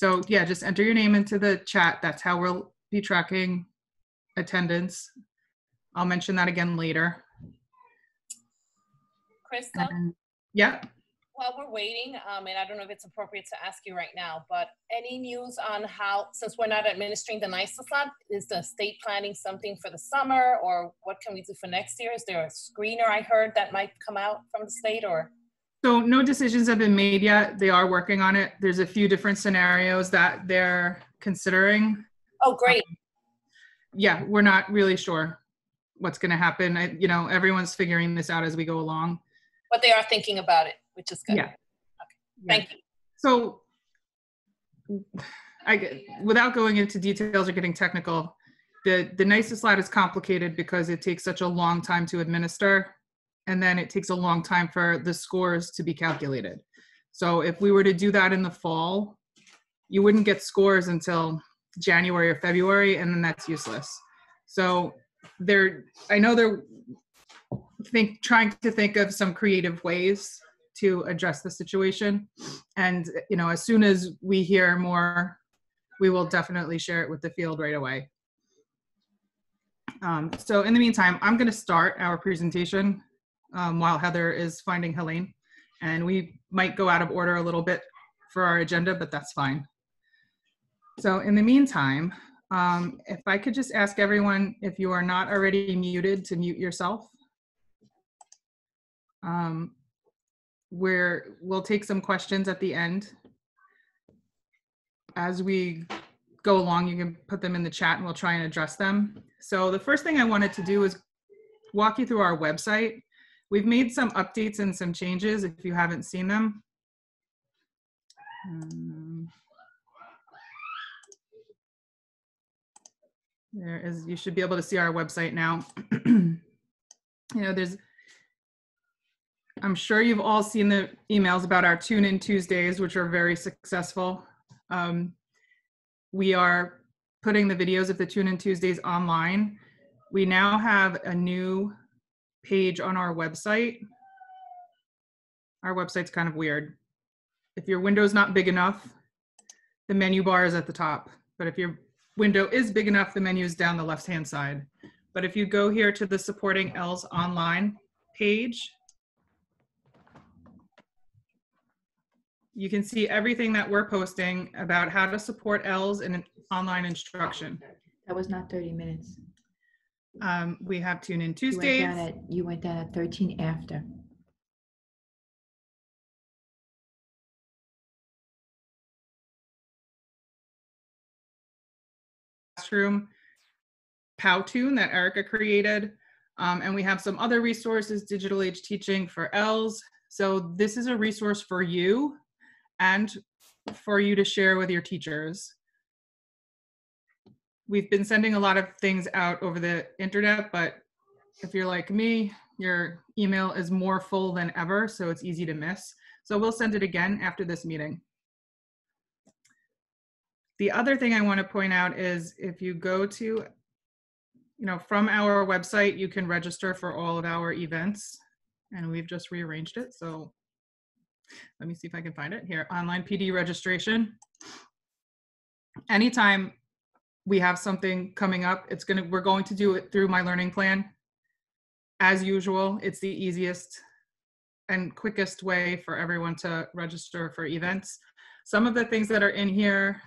So yeah, just enter your name into the chat. That's how we'll be tracking attendance. I'll mention that again later. Christa, And- Yeah, while we're waiting, um, and I don't know if it's appropriate to ask you right now, but any news on how, since we're not administering the NICE slot, is the state planning something for the summer or what can we do for next year? Is there a screener I heard that might come out from the state or? So no decisions have been made yet. They are working on it. There's a few different scenarios that they're considering. Oh, great. Um, yeah, we're not really sure what's going to happen. I, you know, everyone's figuring this out as we go along. But they are thinking about it, which is good. Yeah. Thank you. So, I without going into details or getting technical, the the NYSESLAT is complicated because it takes such a long time to administer, and then it takes a long time for the scores to be calculated. So if we were to do that in the fall, you wouldn't get scores until January or February, and then that's useless. So they're I know they're think trying to think of some creative ways to address the situation and you know as soon as we hear more we will definitely share it with the field right away um, so in the meantime i'm going to start our presentation um, while heather is finding helaine and we might go out of order a little bit for our agenda but that's fine so in the meantime um, if i could just ask everyone if you are not already muted to mute yourself um, where we'll take some questions at the end. As we go along, you can put them in the chat and we'll try and address them. So the first thing I wanted to do is walk you through our website. We've made some updates and some changes if you haven't seen them. Um, There is, you should be able to see our website now. You know, there's I'm sure you've all seen the emails about our Tune In Tuesdays, which are very successful. Um, we are putting the videos of the Tune In Tuesdays online. We now have a new page on our website. Our website's kind of weird. If your window's not big enough, the menu bar is at the top. But if your window is big enough, the menu is down the left-hand side. But if you go here to the Supporting ELLs Online page, you can see everything that we're posting about how to support ELLs in online instruction. That was not 30 minutes. Um, we have Tune In You went Tuesdays. down at, you went down at 13 after. classroom Powtoon that Erica created. Um, and we have some other resources, digital age teaching for ELLs. So this is a resource for you and for you to share with your teachers. We've been sending a lot of things out over the internet, but if you're like me, your email is more full than ever, so it's easy to miss. So we'll send it again after this meeting. The other thing I want to point out is if you go to, you know, from our website, you can register for all of our events. And we've just rearranged it. So let me see if I can find it here. Online PD registration. Anytime we have something coming up, it's gonna, we're going to do it through my learning plan. As usual, it's the easiest and quickest way for everyone to register for events. Some of the things that are in here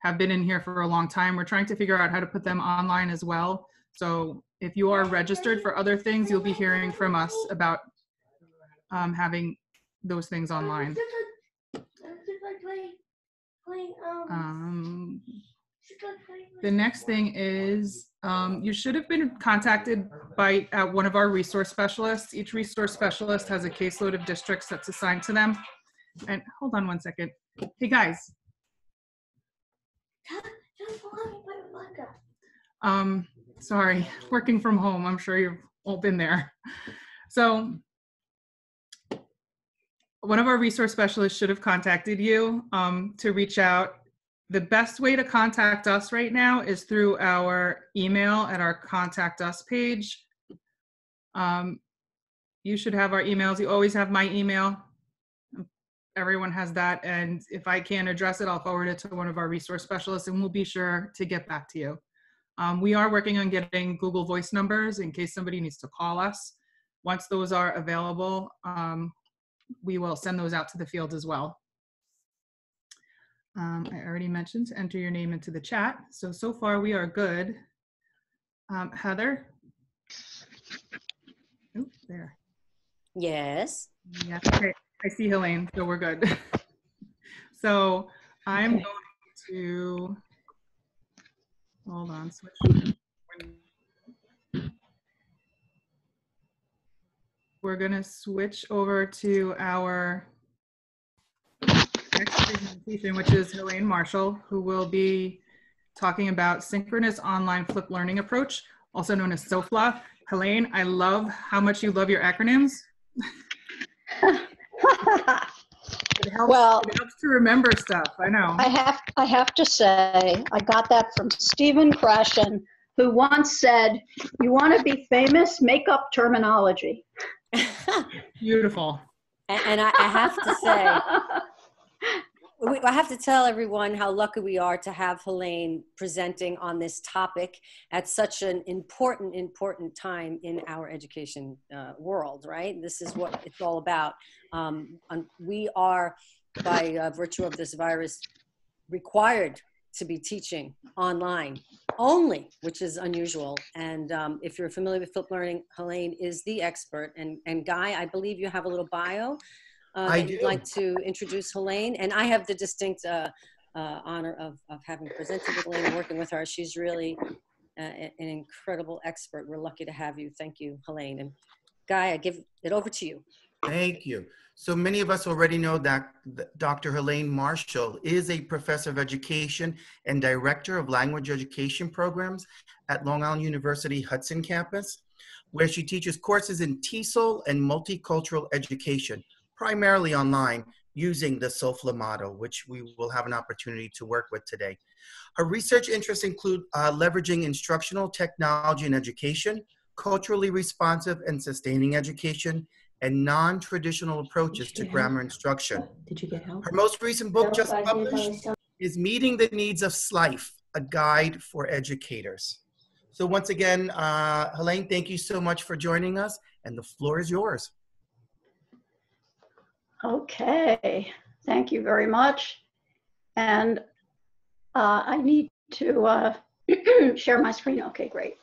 have been in here for a long time. We're trying to figure out how to put them online as well. So if you are registered for other things, you'll be hearing from us about um, having those things online. Um, the next thing is um, you should have been contacted by uh, one of our resource specialists. Each resource specialist has a caseload of districts that's assigned to them. And hold on one second. Hey guys, Um, sorry, working from home. I'm sure you've all been there. So one of our resource specialists should have contacted you um, to reach out. The best way to contact us right now is through our email at our contact us page. Um, you should have our emails. You always have my email. everyone has that. And if I can't address it, I'll forward it to one of our resource specialists and we'll be sure to get back to you. Um, we are working on getting Google Voice numbers in case somebody needs to call us. Once those are available, um, we will send those out to the field as well. Um, I already mentioned to enter your name into the chat. So, so far we are good. Um, Heather? Oh, there. Yes. Yeah, okay. I see Helaine, so we're good. So I'm Okay. going to, hold on, switch. We're gonna switch over to our next presentation, which is Helaine Marshall, who will be talking about synchronous online flip learning approach, also known as SOFLA. Helaine, I love how much you love your acronyms. It helps, Well- it helps to remember stuff. I know. I have, I have to say, I got that from Stephen Krashen, who once said, you want to be famous, make up terminology. Beautiful. And I, I have to say, we, I have to tell everyone how lucky we are to have Helaine presenting on this topic at such an important, important time in our education uh, world, right? This is what it's all about. Um, we are, by uh, virtue of this virus, required to be teaching online only, which is unusual. And um, if you're familiar with flip learning, Helaine is the expert. And, and Guy, I believe you have a little bio. Uh, I you'd like to introduce Helaine, and I have the distinct uh, uh, honor of, of having presented with Helaine and working with her. She's really uh, an incredible expert. We're lucky to have you. Thank you, Helaine. And Guy, I give it over to you. Thank you. So many of us already know that Dr. Helaine Marshall is a professor of education and director of language education programs at Long Island University Hudson campus, where she teaches courses in TESOL and multicultural education, primarily online using the SOFLA model, which we will have an opportunity to work with today. Her research interests include uh, leveraging instructional technology in education, culturally responsive and sustaining education, and non-traditional approaches to grammar instruction. Did you get help? Her most recent book just published is Meeting the Needs of SLIFE, a guide for educators. So once again, uh, Helaine, thank you so much for joining us, and the floor is yours. Okay, thank you very much. And uh, I need to uh, share my screen. Okay, great.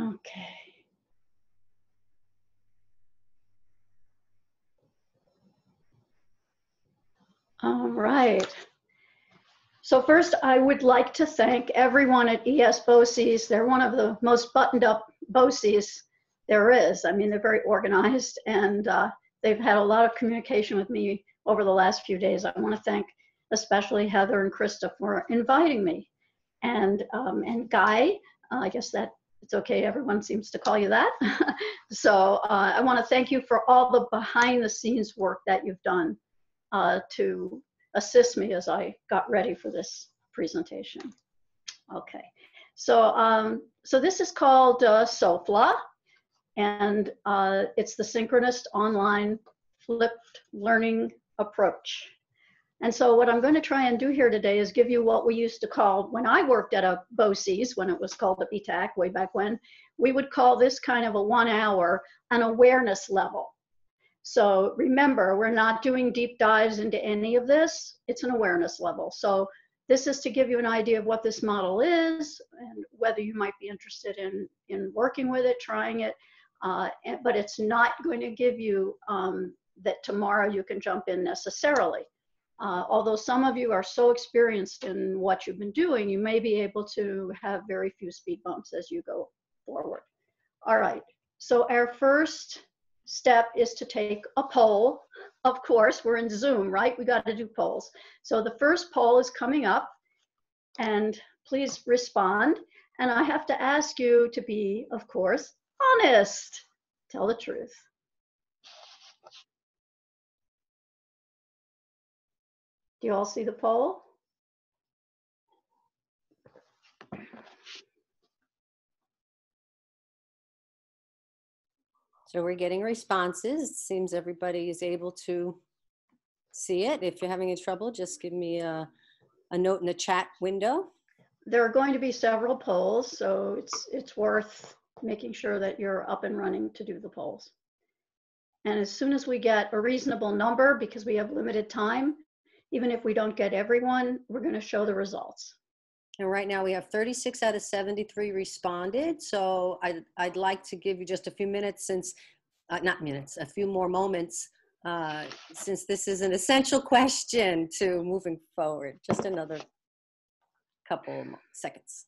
Okay. All right. So first, I would like to thank everyone at ES BOCES. They're one of the most buttoned up BOCES there is. I mean, they're very organized and uh, they've had a lot of communication with me over the last few days. I want to thank especially Heather and Christa for inviting me. And, um, and Guy, uh, I guess that it's okay, everyone seems to call you that. so uh, I want to thank you for all the behind the scenes work that you've done uh, to assist me as I got ready for this presentation. Okay, so um, so this is called uh, SOFLA, and uh, it's the synchronous online flipped learning approach. And so what I'm going to try and do here today is give you what we used to call, when I worked at a BOCES, when it was called a BETAC way back when, we would call this kind of a one hour an awareness level. So remember, we're not doing deep dives into any of this. It's an awareness level. So this is to give you an idea of what this model is and whether you might be interested in, in working with it, trying it. Uh, and- but it's not going to give you um, that tomorrow you can jump in necessarily. Uh, although some of you are so experienced in what you've been doing, you may be able to have very few speed bumps as you go forward. All right, so our first step is to take a poll. Of course, we're in Zoom, right? We got to do polls. So the first poll is coming up and please respond. And I have to ask you to be, of course, honest. Tell the truth. Do you all see the poll? So we're getting responses. It seems everybody is able to see it. If you're having any trouble, just give me a, a note in the chat window. There are going to be several polls, so it's, it's worth making sure that you're up and running to do the polls. And as soon as we get a reasonable number, because we have limited time, even if we don't get everyone, we're going to show the results. And right now we have 36 out of 73 responded. So I'd, I'd like to give you just a few minutes since, uh, not minutes, a few more moments, uh, since this is an essential question to moving forward. Just another couple seconds.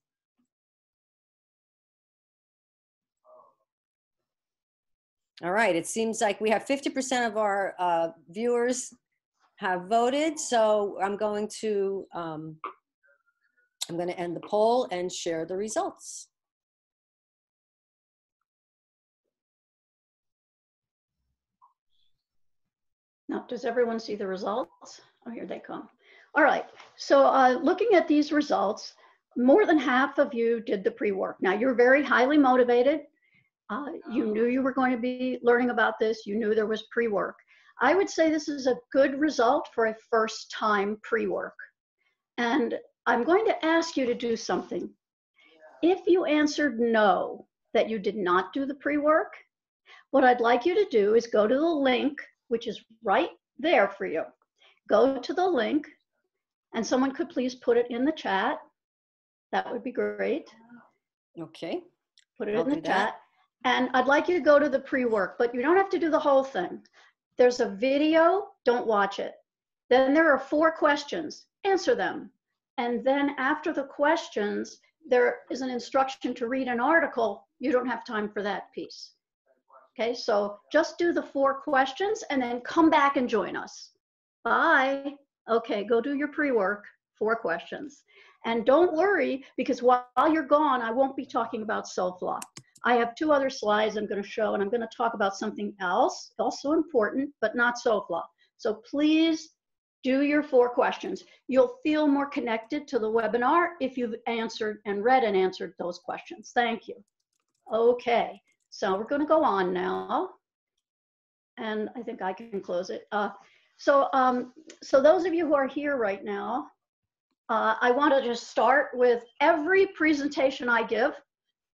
All right, it seems like we have 50% of our uh, viewers have voted. So I'm going to, um, I'm going to end the poll and share the results. Now, does everyone see the results? Oh, here they come. All right, so uh, looking at these results, more than half of you did the pre-work. Now, you're very highly motivated. Uh, you knew you were going to be learning about this. You knew there was pre-work. I would say this is a good result for a first time pre-work. And I'm going to ask you to do something. If you answered no, that you did not do the pre-work, what I'd like you to do is go to the link, which is right there for you. Go to the link, and someone could please put it in the chat. That would be great. Okay. Put it I'll in the chat. And I'd like you to go to the pre-work, but you don't have to do the whole thing. There's a video, don't watch it. Then there are four questions, answer them. And then after the questions, there is an instruction to read an article. You don't have time for that piece. Okay, so just do the four questions and then come back and join us. Bye. Okay, go do your pre-work, four questions. And don't worry, because while you're gone, I won't be talking about SOFLA. I have two other slides I'm going to show, and I'm going to talk about something else, also important, but not SOFLA. So please do your four questions. You'll feel more connected to the webinar if you've answered and read and answered those questions. Thank you. Okay, so we're going to go on now. And I think I can close it. Uh, so, um, so those of you who are here right now, uh, I want to just start with every presentation I give.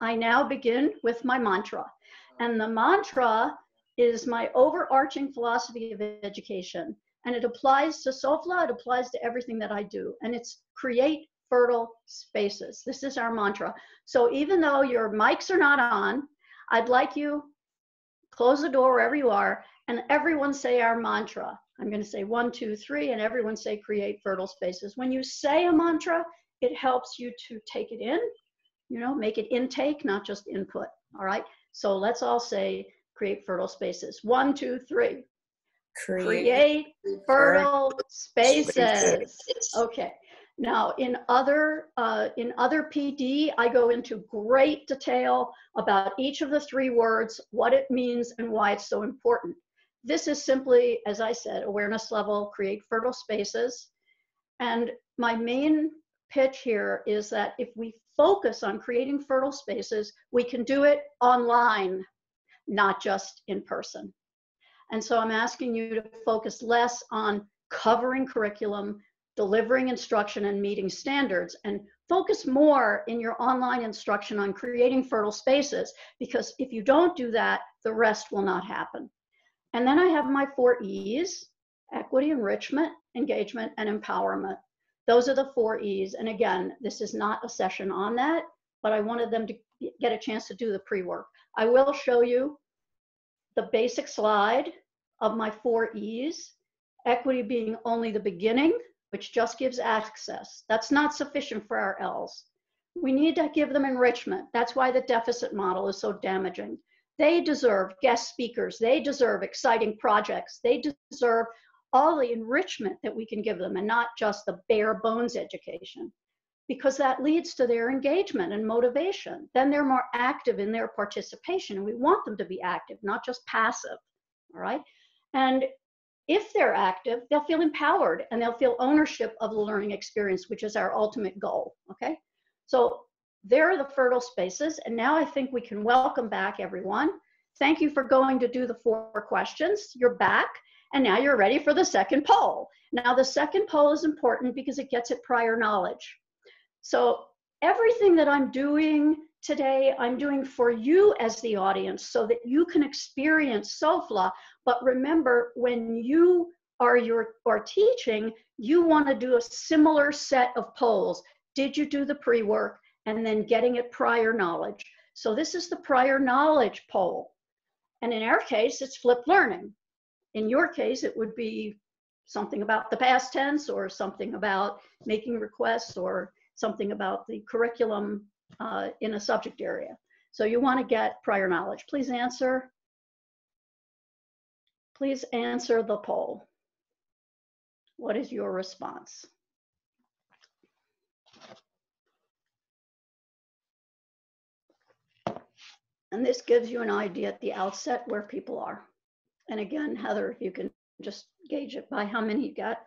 I now begin with my mantra. And the mantra is my overarching philosophy of education. And it applies to SOFLA, it applies to everything that I do. And it's create fertile spaces. This is our mantra. So even though your mics are not on, I'd like you close the door wherever you are and everyone say our mantra. I'm going to say one, two, three, and everyone say create fertile spaces. When you say a mantra, it helps you to take it in, you know, make it intake, not just input. All right. So let's all say create fertile spaces. One, two, three. Create fertile spaces. Okay. Now, in other uh, in other PD, I go into great detail about each of the three words, what it means, and why it's so important. This is simply, as I said, awareness level, create fertile spaces. And my main pitch here is that if we focus on creating fertile spaces, we can do it online, not just in person. And so I'm asking you to focus less on covering curriculum, delivering instruction, and meeting standards, and focus more in your online instruction on creating fertile spaces, because if you don't do that, the rest will not happen. And then I have my four E's, equity, enrichment, engagement, and empowerment. Those are the four E's. And again, this is not a session on that, but I wanted them to get a chance to do the pre-work. I will show you the basic slide of my four E's, equity being only the beginning, which just gives access. That's not sufficient for our L's. We need to give them enrichment. That's why the deficit model is so damaging. They deserve guest speakers. They deserve exciting projects. They deserve all the enrichment that we can give them and not just the bare bones education because that leads to their engagement and motivation. Then they're more active in their participation and we want them to be active, not just passive, all right? And if they're active, they'll feel empowered and they'll feel ownership of the learning experience, which is our ultimate goal, okay? So there are the fertile spaces. And now I think we can welcome back everyone. thank you for going to do the four questions. You're back, and now you're ready for the second poll. Now, the second poll is important because it gets at prior knowledge. So, everything that I'm doing today, I'm doing for you as the audience so that you can experience SOFLA. But remember, when you are your are teaching, you want to do a similar set of polls. Did you do the pre-work? And then getting it prior knowledge. So this is the prior knowledge poll. And in our case, it's flipped learning. In your case, it would be something about the past tense or something about making requests or something about the curriculum uh, in a subject area. So you want to get prior knowledge. Please answer. Please answer the poll. What is your response? And this gives you an idea at the outset where people are. And again, Heather, if you can just gauge it by how many you got.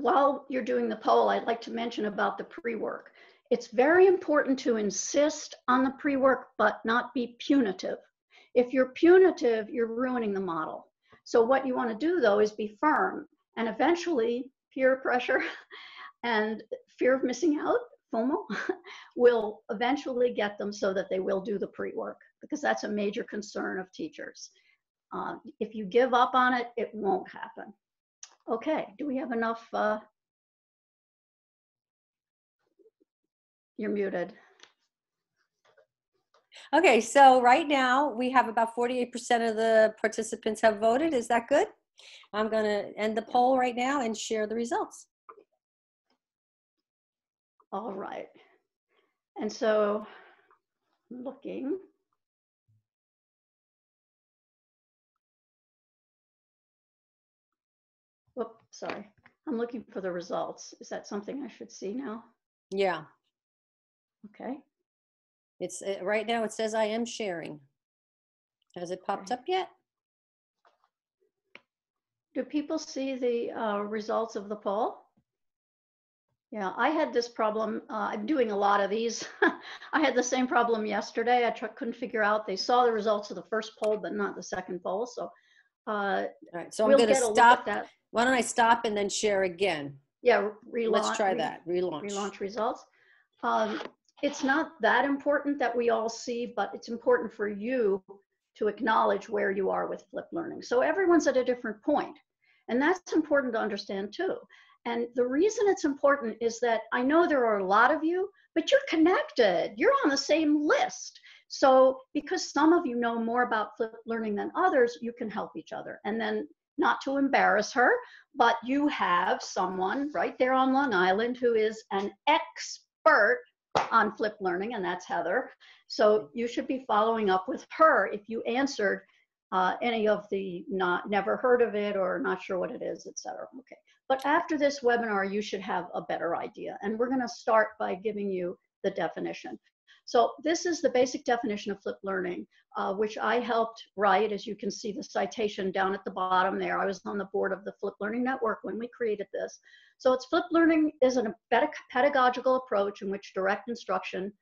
While you're doing the poll, I'd like to mention about the pre-work. It's very important to insist on the pre-work, but not be punitive. If you're punitive, you're ruining the model. So what you want to do though is be firm and eventually peer pressure and fear of missing out, FOMO, will eventually get them so that they will do the pre-work because that's a major concern of teachers. Uh, if you give up on it, it won't happen. Okay, do we have enough? Uh, you're muted. Okay, so right now we have about 48% of the participants have voted. Is that good? I'm going to end the poll right now and share the results. All right. And so looking. Sorry. I'm looking for the results. Is that something I should see now? Yeah, Okay. it's uh, right now it says I am sharing. Has it popped up yet? Do people see the uh, results of the poll? Yeah, I had this problem. Uh, I'm doing a lot of these. I had the same problem yesterday. I tr- couldn't figure out. They saw the results of the first poll, but not the second poll. So uh, All right, so I'm we'll going to get a look stop. that. Why don't I stop and then share again? Yeah, relaunch. Let's try re- that. Relaunch. Relaunch results. Um, it's not that important that we all see, but it's important for you to acknowledge where you are with flipped learning. So everyone's at a different point, and that's important to understand too. And the reason it's important is that I know there are a lot of you, but you're connected. You're on the same list. So because some of you know more about flipped learning than others, you can help each other. And then not to embarrass her, but you have someone right there on Long Island who is an expert on flipped learning, and that's Heather. So you should be following up with her if you answered uh, any of the not never heard of it or not sure what it is, etc. Okay. But after this webinar, you should have a better idea. And we're going to start by giving you the definition. So this is the basic definition of flipped learning, uh, which I helped write. As you can see the citation down at the bottom there. I was on the board of the Flipped Learning Network when we created this. So it's flipped learning is a pedagogical approach in which direct instruction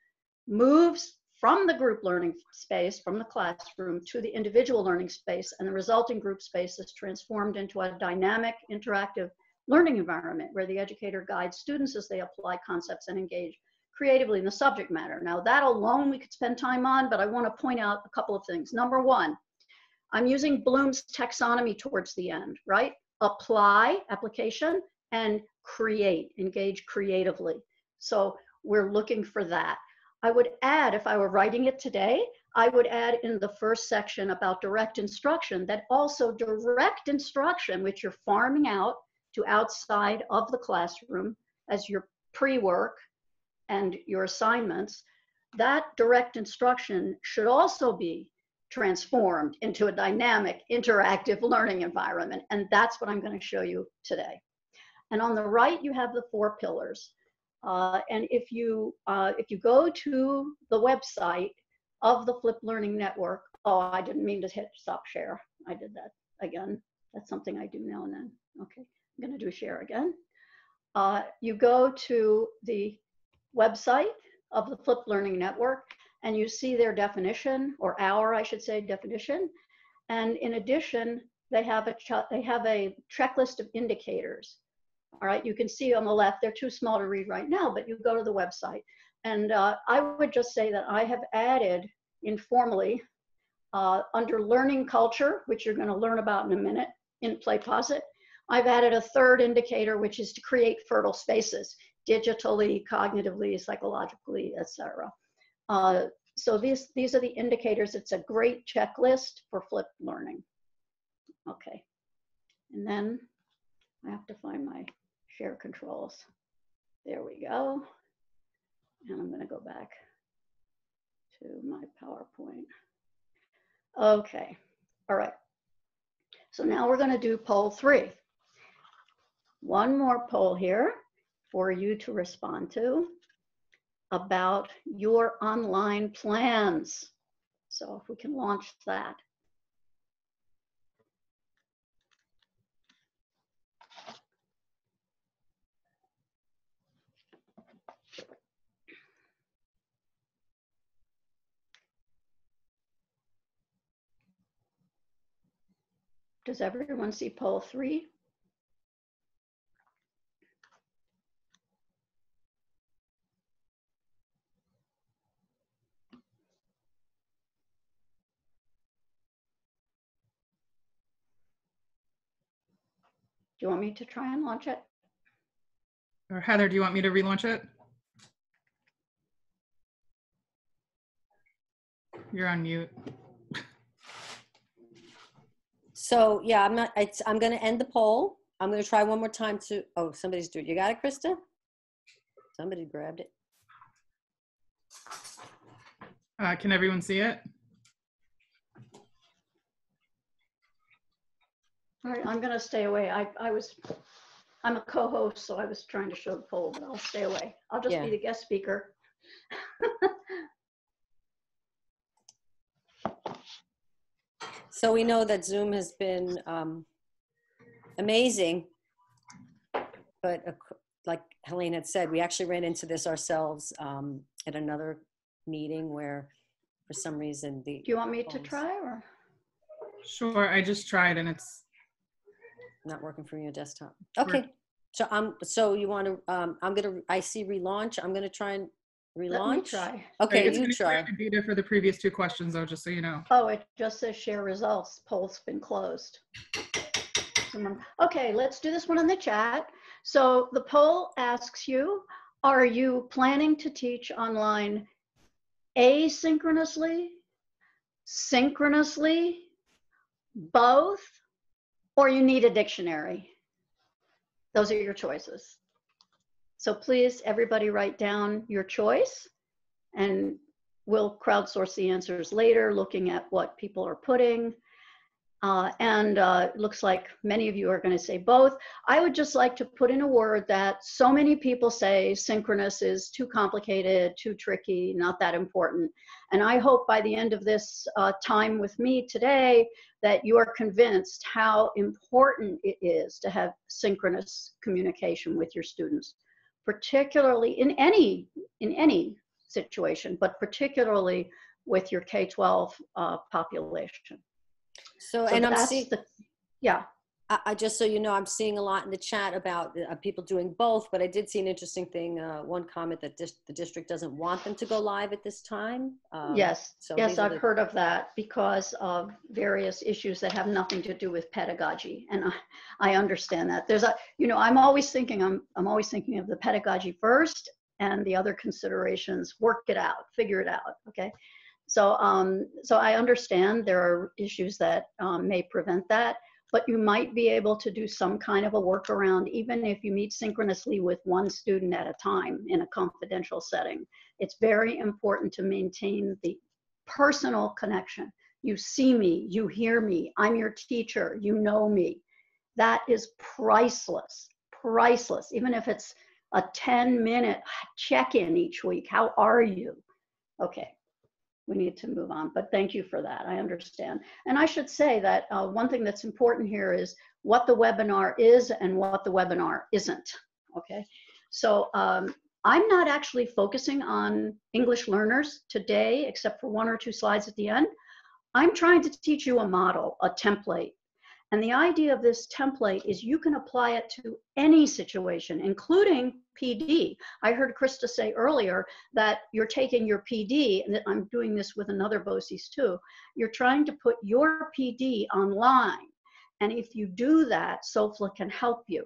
moves from the group learning space, from the classroom, to the individual learning space, and the resulting group space is transformed into a dynamic, interactive learning environment where the educator guides students as they apply concepts and engage creatively in the subject matter. Now, that alone we could spend time on, but I want to point out a couple of things. Number one, I'm using Bloom's taxonomy towards the end, right? Apply, application, and create, engage creatively. So we're looking for that. I would add, if I were writing it today, I would add in the first section about direct instruction that also direct instruction, which you're farming out to outside of the classroom as your pre-work and your assignments, that direct instruction should also be transformed into a dynamic, interactive learning environment. And that's what I'm going to show you today. And on the right, you have the four pillars. Uh, and if you, uh, if you go to the website of the Flip Learning Network, oh, I didn't mean to hit stop share. I did that again. That's something I do now and then. Okay, I'm going to do share again. Uh, you go to the website of the Flip Learning Network, and you see their definition, or our, I should say, definition. And in addition, they have a they have a checklist of indicators. All right, you can see on the left, they're too small to read right now, but you go to the website. And uh, I would just say that I have added informally uh, under learning culture, which you're going to learn about in a minute in PlayPosit, I've added a third indicator, which is to create fertile spaces, digitally, cognitively, psychologically, etc. Uh, so these, these are the indicators. It's a great checklist for flipped learning. Okay. And then I have to find my share controls. There we go. And I'm going to go back to my PowerPoint. Okay. All right. So now we're going to do poll three. One more poll here for you to respond to about your online plans. So if we can launch that. Does everyone see poll three? You want me to try and launch it? Or Heather, do you want me to relaunch it? You're on mute. So yeah, I'm not, it's, I'm gonna end the poll. I'm gonna try one more time to, oh, somebody's doing, you got it, Christa? Somebody grabbed it. Uh, can everyone see it? All right, I'm gonna stay away. I, I was, I'm a co-host, so I was trying to show the poll, but I'll stay away. I'll just Yeah. be the guest speaker. So we know that Zoom has been um, amazing, but ac- like Helaine had said, we actually ran into this ourselves um, at another meeting where, for some reason, the Do you want me to try or? Sure, I just tried and it's, not working from your desktop. Okay, so I'm so you want to? Um, I'm gonna. I see relaunch. I'm gonna try and Let me relaunch. try. Okay, it's you gonna try. create the data for the previous two questions though, just so you know. Oh, it just says share results. Poll's been closed. Someone- Okay, let's do this one in the chat. So the poll asks you, are you planning to teach online asynchronously, synchronously, both, or you need a dictionary? Those are your choices. So please, everybody write down your choice and we'll crowdsource the answers later, looking at what people are putting. Uh, and uh, it looks like many of you are going to say both. I would just like to put in a word that so many people say synchronous is too complicated, too tricky, not that important. And I hope by the end of this uh, time with me today that you are convinced how important it is to have synchronous communication with your students, particularly in any in any situation, but particularly with your K-12 uh, population. So, So and I'm seeing. the- Yeah, I, I just so you know, I'm seeing a lot in the chat about uh, people doing both. But I did see an interesting thing. Uh, one comment that dis- the district doesn't want them to go live at this time. Um, yes, so yes, I've the- heard of that because of various issues that have nothing to do with pedagogy. And I, I understand that. There's a, you know, I'm always thinking, I'm, I'm always thinking of the pedagogy first and the other considerations, work it out, figure it out, okay? So, um, so I understand there are issues that um, may prevent that, but you might be able to do some kind of a workaround, even if you meet synchronously with one student at a time in a confidential setting. It's very important to maintain the personal connection. You see me, you hear me, I'm your teacher, you know me. That is priceless, priceless, even if it's a 10 minute check in each week. How are you? Okay, we need to move on, but thank you for that. I understand. And I should say that uh, one thing that's important here is what the webinar is and what the webinar isn't. Okay, so um, I'm not actually focusing on English learners today, except for one or two slides at the end. I'm trying to teach you a model, a template. And the idea of this template is you can apply it to any situation, including PD. I heard Christa say earlier that you're taking your PD, and I'm doing this with another BOCES too. You're trying to put your PD online. And if you do that, SOFLA can help you.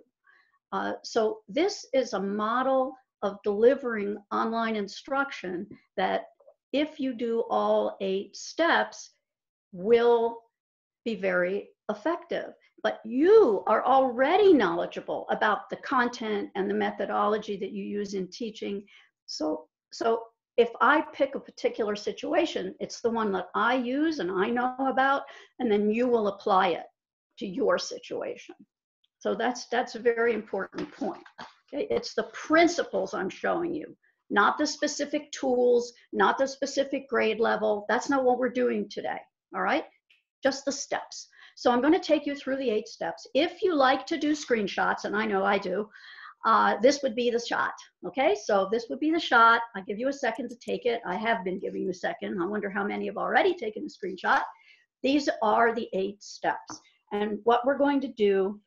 Uh, so this is a model of delivering online instruction that if you do all eight steps will be very effective. But you are already knowledgeable about the content and the methodology that you use in teaching. So, so if I pick a particular situation, it's the one that I use and I know about, and then you will apply it to your situation. So that's that's a very important point. Okay, it's the principles I'm showing you, not the specific tools, not the specific grade level. That's not what we're doing today. All right, just the steps. So I'm going to take you through the eight steps. If you like to do screenshots, and I know I do, uh, this would be the shot. Okay, so this would be the shot. I give you a second to take it. I have been giving you a second. I wonder how many have already taken a screenshot. These are the eight steps. And what we're going to do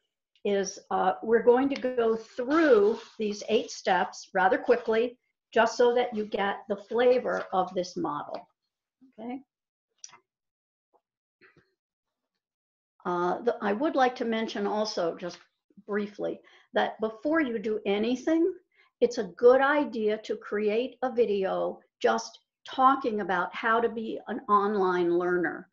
is uh, we're going to go through these eight steps rather quickly, just so that you get the flavor of this model. Okay. Uh, the, I would like to mention also, just briefly, that before you do anything, it's a good idea to create a video just talking about how to be an online learner.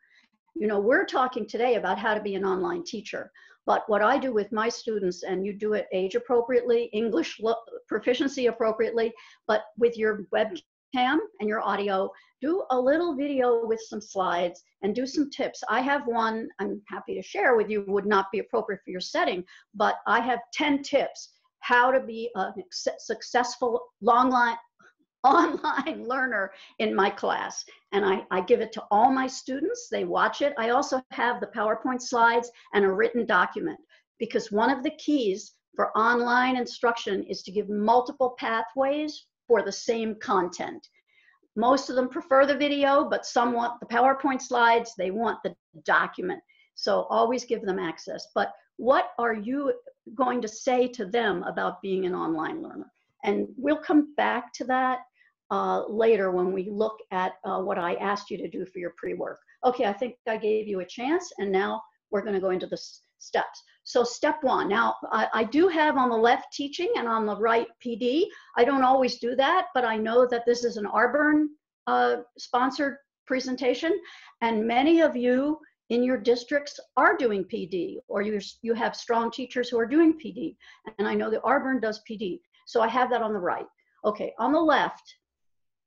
You know, we're talking today about how to be an online teacher, but what I do with my students, and you do it age appropriately, English proficiency appropriately, but with your webcam and your audio, do a little video with some slides and do some tips. I have one I'm happy to share with you, would not be appropriate for your setting, but I have 10 tips how to be a successful long line, online learner in my class. And I, I give it to all my students. They watch it. I also have the PowerPoint slides and a written document because one of the keys for online instruction is to give multiple pathways for the same content. Most of them prefer the video, but some want the PowerPoint slides, they want the document. So always give them access. But what are you going to say to them about being an online learner? And we'll come back to that uh, later when we look at uh, what I asked you to do for your pre-work. Okay, I think I gave you a chance and now we're gonna go into the steps. So step one, now I, I, do have on the left teaching and on the right PD. I don't always do that, but I know that this is an RBERN uh, sponsored presentation and many of you in your districts are doing PD or you you have strong teachers who are doing PD. And I know that RBERN does PD. So I have that on the right. Okay, on the left,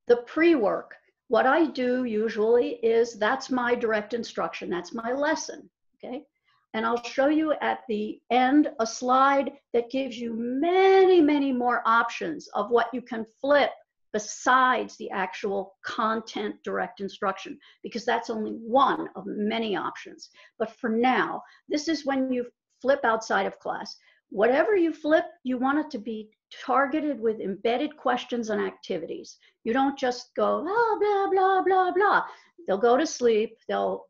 the pre-work, what I do usually is that's my direct instruction. That's my lesson, okay? And I'll show you at the end a slide that gives you many, many more options of what you can flip besides the actual content direct instruction, because that's only one of many options. But for now, this is when you flip outside of class. Whatever you flip, you want it to be targeted with embedded questions and activities. You don't just go, oh, blah, blah, blah, blah. They'll go to sleep, they'll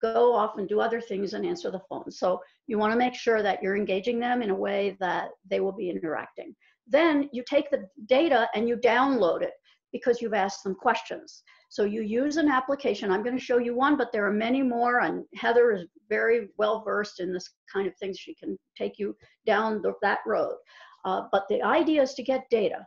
go off and do other things and answer the phone. So you want to make sure that you're engaging them in a way that they will be interacting. Then you take the data and you download it because you've asked them questions. So you use an application. I'm going to show you one, but there are many more. And Heather is very well versed in this kind of things. She can take you down the, that road. Uh, but the idea is to get data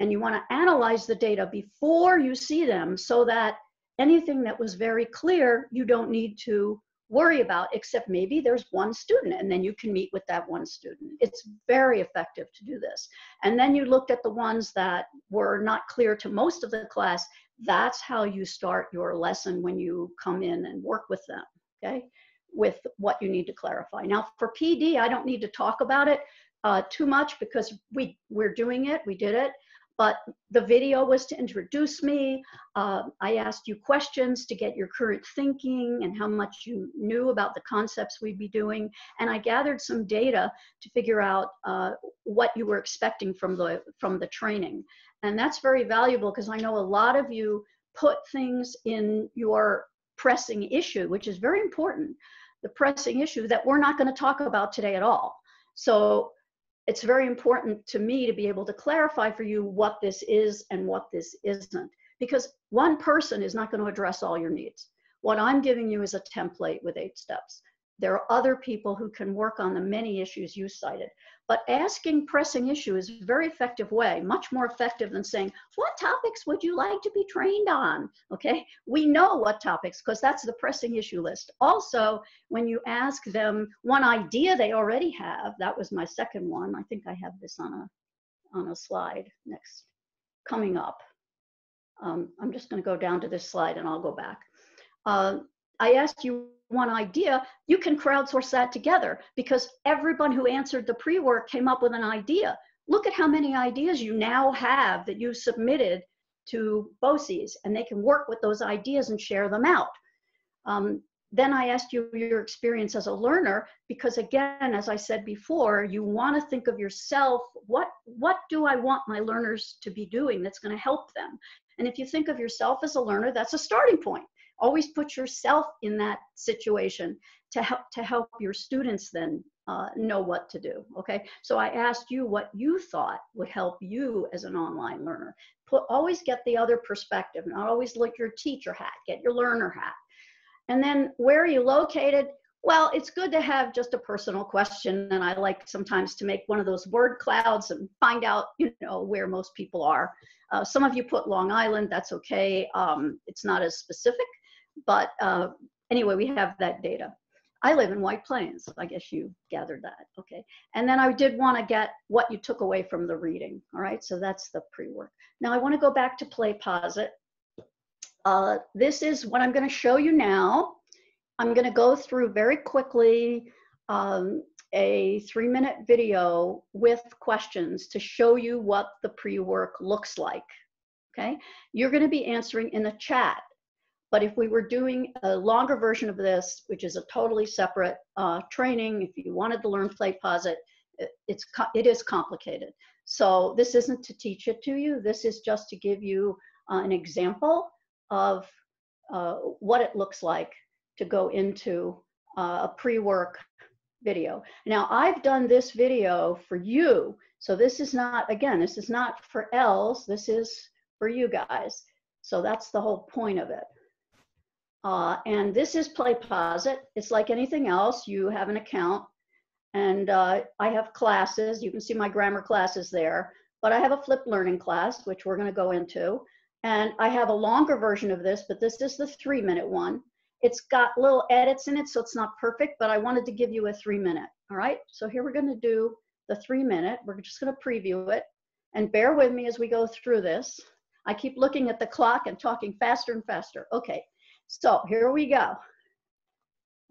and you want to analyze the data before you see them so that anything that was very clear, you don't need to worry about, except maybe there's one student and then you can meet with that one student. It's very effective to do this. And then you looked at the ones that were not clear to most of the class. That's how you start your lesson when you come in and work with them, okay? With what you need to clarify. Now for PD, I don't need to talk about it uh, too much because we, we're doing it, we did it. But the video was to introduce me. Uh, I asked you questions to get your current thinking and how much you knew about the concepts we'd be doing. And I gathered some data to figure out uh, what you were expecting from the, from the training. And that's very valuable because I know a lot of you put things in your pressing issue, which is very important, the pressing issue that we're not going to talk about today at all. So it's very important to me to be able to clarify for you what this is and what this isn't, because one person is not going to address all your needs. What I'm giving you is a template with eight steps. There are other people who can work on the many issues you cited. But asking pressing issue is a very effective way, much more effective than saying, what topics would you like to be trained on? Okay, we know what topics because that's the pressing issue list. Also, when you ask them one idea they already have, that was my second one. I think I have this on a, on a slide next, coming up. Um, I'm just gonna go down to this slide and I'll go back. Uh, I asked you one idea, you can crowdsource that together because everyone who answered the pre-work came up with an idea. Look at how many ideas you now have that you submitted to BOCES and they can work with those ideas and share them out. Um, then I asked you your experience as a learner because again, as I said before, you want to think of yourself, what, what do I want my learners to be doing that's going to help them? And if you think of yourself as a learner, that's a starting point always put yourself in that situation to help to help your students then uh, know what to do okay? So i asked you what you thought would help you as an online learner. Put always get the other perspective not always look your teacher hat get your learner hat. And then where are you located? Well it's good to have just a personal question and i like sometimes to make one of those word clouds and find out you know where most people are. Uh, some of you put long island that's okay. Um, it's not as specific but uh, anyway, we have that data. I live in White Plains. I guess you gathered that. Okay. And then I did want to get what you took away from the reading. All right. So that's the pre work. Now I want to go back to PlayPosit. Uh, this is what I'm going to show you now. I'm going to go through very quickly um, a three minute video with questions to show you what the pre work looks like. Okay. You're going to be answering in the chat. But if we were doing a longer version of this, which is a totally separate uh, training, if you wanted to learn PlayPosit, it, it's it is complicated. So this isn't to teach it to you. This is just to give you uh, an example of uh, what it looks like to go into uh, a pre-work video. Now I've done this video for you. So this is not, again, this is not for ELLs, this is for you guys. So that's the whole point of it. Uh, and this is PlayPosit. It's like anything else. You have an account and uh, I have classes. You can see my grammar classes there, but I have a flipped learning class, which we're gonna go into. And I have a longer version of this, but this is the three minute one. It's got little edits in it, so it's not perfect, but I wanted to give you a three minute, all right? So here we're gonna do the three minute. We're just gonna preview it and bear with me as we go through this. I keep looking at the clock and talking faster and faster. Okay, so here we go.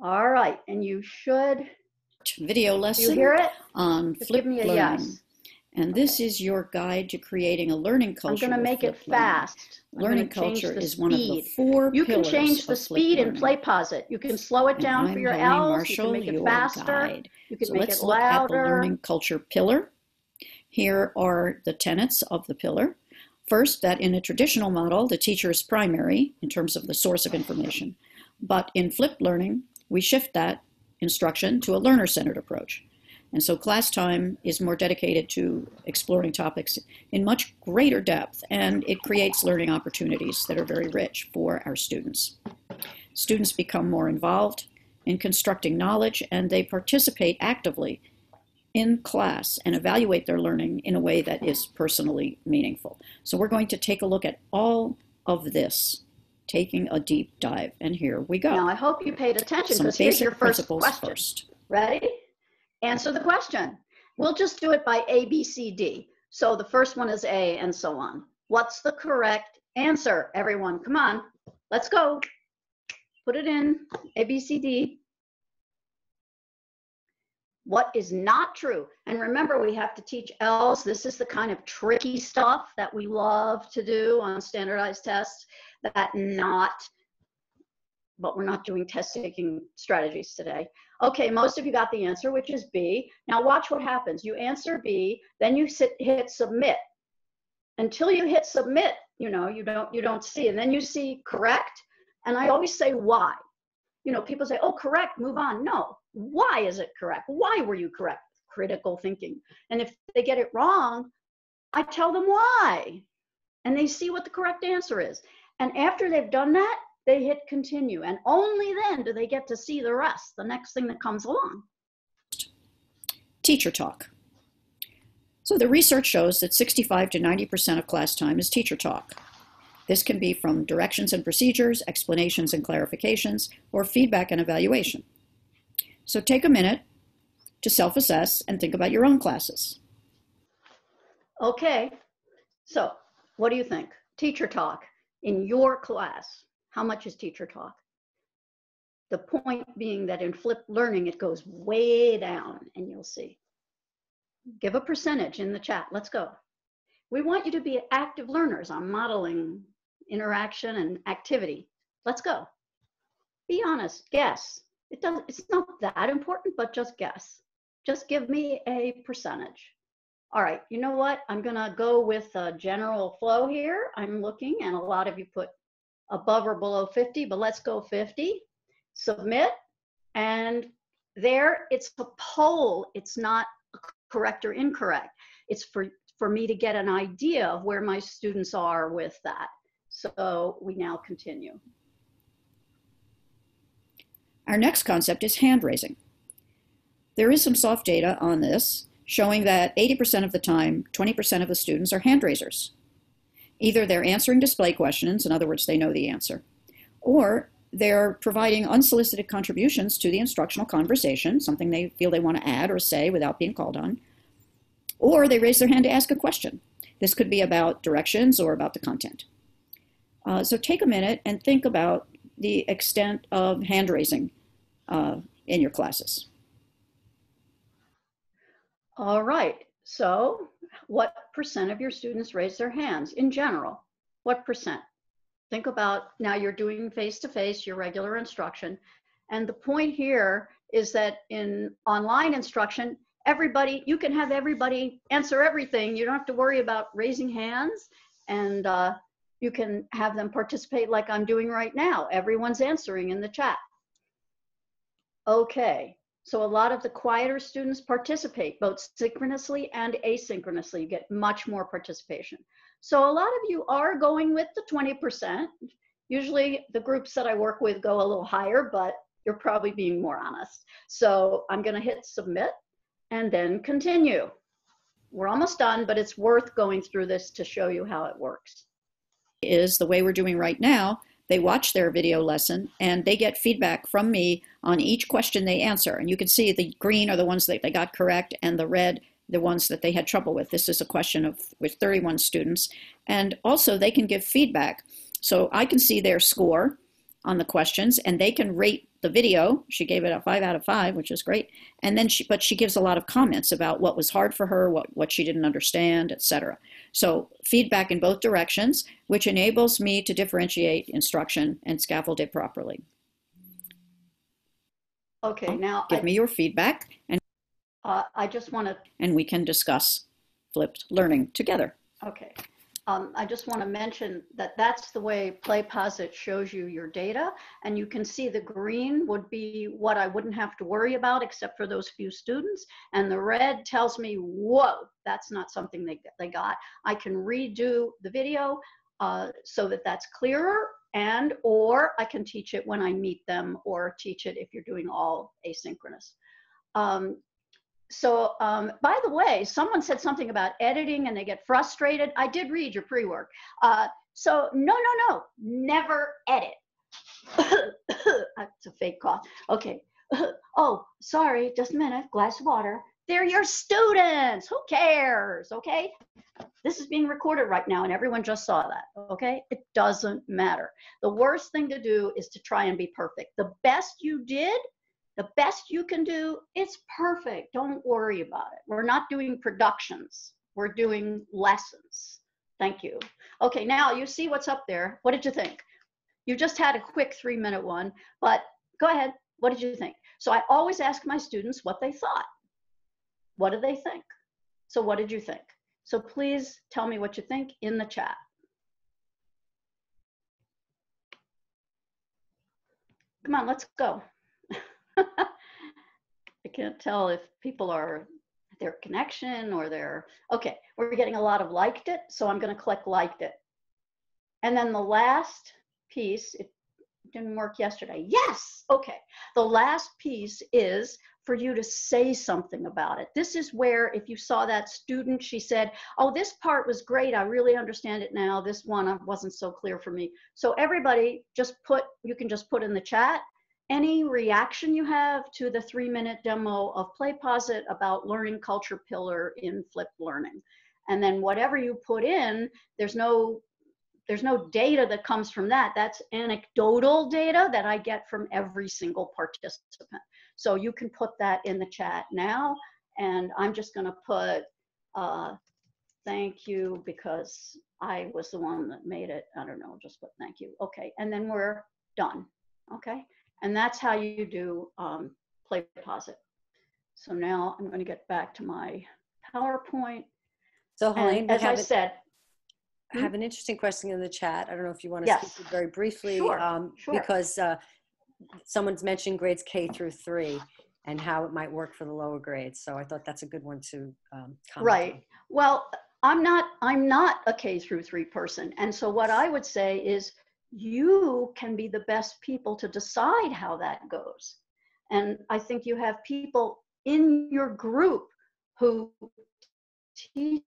All right, and you should. Video lesson you hear it? on Just flip give me a learning. yes. And this is your guide to creating a learning culture. I'm going to make it learning. fast. Learning culture is one of the four You can change the speed in learning. PlayPosit. You can slow it And down I'm for your L's. You can make it faster. guide. You can So make let's it look at the learning culture pillar. Here are the tenets of the pillar. First, that in a traditional model, the teacher is primary in terms of the source of information. But in flipped learning, we shift that instruction to a learner centered approach. And so class time is more dedicated to exploring topics in much greater depth, and it creates learning opportunities that are very rich for our students. Students become more involved in constructing knowledge, and they participate actively in class and evaluate their learning in a way that is personally meaningful. So we're going to take a look at all of this, taking a deep dive. And here we go. Now, I hope you paid attention because here's your first question. first. Ready? Answer the question. We'll just do it by A, B, C, D. So the first one is A and so on. What's the correct answer, everyone? Come on, let's go. Put it in, A, B, C, D. what is not true. And remember, we have to teach ELLs. This is the kind of tricky stuff that we love to do on standardized tests that not, but we're not doing test taking strategies today. Okay, most of you got the answer, which is B. Now watch what happens. You answer B, then you sit, hit submit. Until you hit submit, you know, you don't, you don't see, and then you see correct. And I always say why. You know, people say, oh, correct, move on. No, why is it correct? Why were you correct? Critical thinking. And if they get it wrong, I tell them why. And they see what the correct answer is. And after they've done that, they hit continue. And only then do they get to see the rest, the next thing that comes along. Teacher talk. So the research shows that 65 to 90% of class time is teacher talk. This can be from directions and procedures, explanations and clarifications, or feedback and evaluation. So take a minute to self assess and think about your own classes. Okay, so what do you think? Teacher talk in your class. How much is teacher talk? The point being that in flipped learning, it goes way down, and you'll see. Give a percentage in the chat. Let's go. We want you to be active learners on modeling interaction and activity. Let's go. Be honest, guess. It doesn't, it's not that important, but just guess. Just give me a percentage. All right, you know what? I'm gonna go with a general flow here. I'm looking and a lot of you put above or below 50, but let's go 50. Submit, and there it's a poll. It's not correct or incorrect. It's for, for me to get an idea of where my students are with that. So we now continue. Our next concept is hand raising. There is some soft data on this showing that 80% of the time, 20% of the students are hand raisers. Either they're answering display questions, in other words, they know the answer, or they're providing unsolicited contributions to the instructional conversation, something they feel they want to add or say without being called on, or they raise their hand to ask a question. This could be about directions or about the content. Uh, so take a minute and think about the extent of hand raising uh, in your classes. All right, so what percent of your students raise their hands in general? What percent? Think about now you're doing face-to-face, your regular instruction. And the point here is that in online instruction, everybody, you can have everybody answer everything. You don't have to worry about raising hands. And uh, you can have them participate like I'm doing right now. Everyone's answering in the chat. Okay, so a lot of the quieter students participate both synchronously and asynchronously. You get much more participation. So a lot of you are going with the 20%. Usually the groups that I work with go a little higher, but you're probably being more honest. So I'm gonna hit submit and then continue. We're almost done, but it's worth going through this to show you how it works is the way we're doing right now. They watch their video lesson and they get feedback from me on each question they answer. And you can see the green are the ones that they got correct and the red the ones that they had trouble with. This is a question of with 31 students. And also they can give feedback. So I can see their score on the questions and they can rate the video. She gave it a five out of five, which is great. And then she, but she gives a lot of comments about what was hard for her, what, what she didn't understand, etc. So feedback in both directions, which enables me to differentiate instruction and scaffold it properly. Okay, now give I, me your feedback and uh, I just want to and we can discuss flipped learning together. Okay. Um, I just want to mention that that's the way PlayPosit shows you your data. And you can see the green would be what I wouldn't have to worry about except for those few students. And the red tells me, whoa, that's not something they, they got. I can redo the video uh, so that that's clearer and or I can teach it when I meet them or teach it if you're doing all asynchronous. Um, so um, by the way, someone said something about editing and they get frustrated. I did read your pre-work. Uh, so no, no, no, never edit. That's a fake cough. Okay. oh, sorry, just a minute, glass of water. They're your students. Who cares? Okay. This is being recorded right now and everyone just saw that. Okay. It doesn't matter. The worst thing to do is to try and be perfect. The best you did The best you can do, it's perfect. Don't worry about it. We're not doing productions. We're doing lessons. Thank you. Okay, now you see what's up there. What did you think? You just had a quick three minute one, but go ahead. What did you think? So I always ask my students what they thought. What do they think? So what did you think? So please tell me what you think in the chat. Come on, let's go. I can't tell if people are their connection or their, okay, we're getting a lot of liked it, so I'm gonna click liked it. And then the last piece, it didn't work yesterday. Yes, okay. The last piece is for you to say something about it. This is where, if you saw that student, she said, Oh, this part was great. I really understand it now. This one uh, wasn't so clear for me. So, everybody, just put, you can just put in the chat any reaction you have to the three minute demo of PlayPosit about learning culture pillar in flipped learning. And then whatever you put in, there's no there's no data that comes from that. That's anecdotal data that I get from every single participant. So you can put that in the chat now. And I'm just going to put uh, thank you because I was the one that made it. I don't know, just put thank you. Okay. And then we're done. Okay. And that's how you do um, PlayPosit. So now I'm going to get back to my PowerPoint. So Helaine, as I said, I have an interesting question in the chat. I don't know if you want to Yes. speak to it very briefly. Sure, um, sure. Because uh, someone's mentioned grades K through three and how it might work for the lower grades. So I thought that's a good one to um, comment on. Right. Well, I'm not, I'm not a K through three person. And so what I would say is you can be the best people to decide how that goes. And I think you have people in your group who teach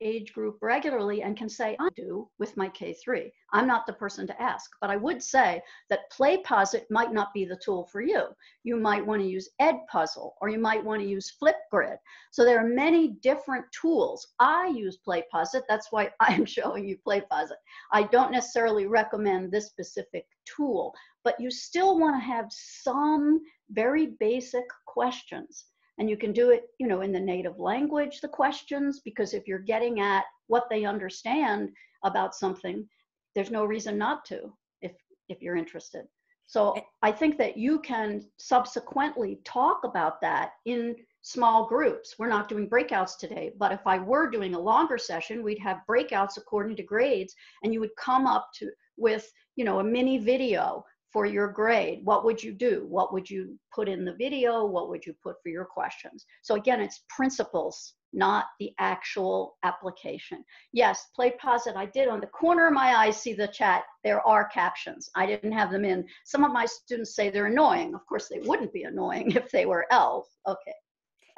age group regularly and can say, I do with my K3. I'm not the person to ask, but I would say that PlayPosit might not be the tool for you. You might want to use Edpuzzle or you might want to use Flipgrid. So there are many different tools. I use PlayPosit. That's why I'm showing you PlayPosit. I don't necessarily recommend this specific tool, but you still want to have some very basic questions and you can do it you know in the native language the questions because if you're getting at what they understand about something there's no reason not to if if you're interested. So eh i think that you can subsequently talk about that in small groups. We're not doing breakouts today but if i were doing a longer session we'd have breakouts according to grades and you would come up to with you know a mini video for your grade what would you do? What would you put in the video? What would you put for your questions? So again it's principles not the actual application. Yes PlayPosit i did on the corner of my eye see the chat. There are captions. I didn't have them in. Some of my students say they're annoying. Of course they wouldn't be annoying if they were ELLs okay.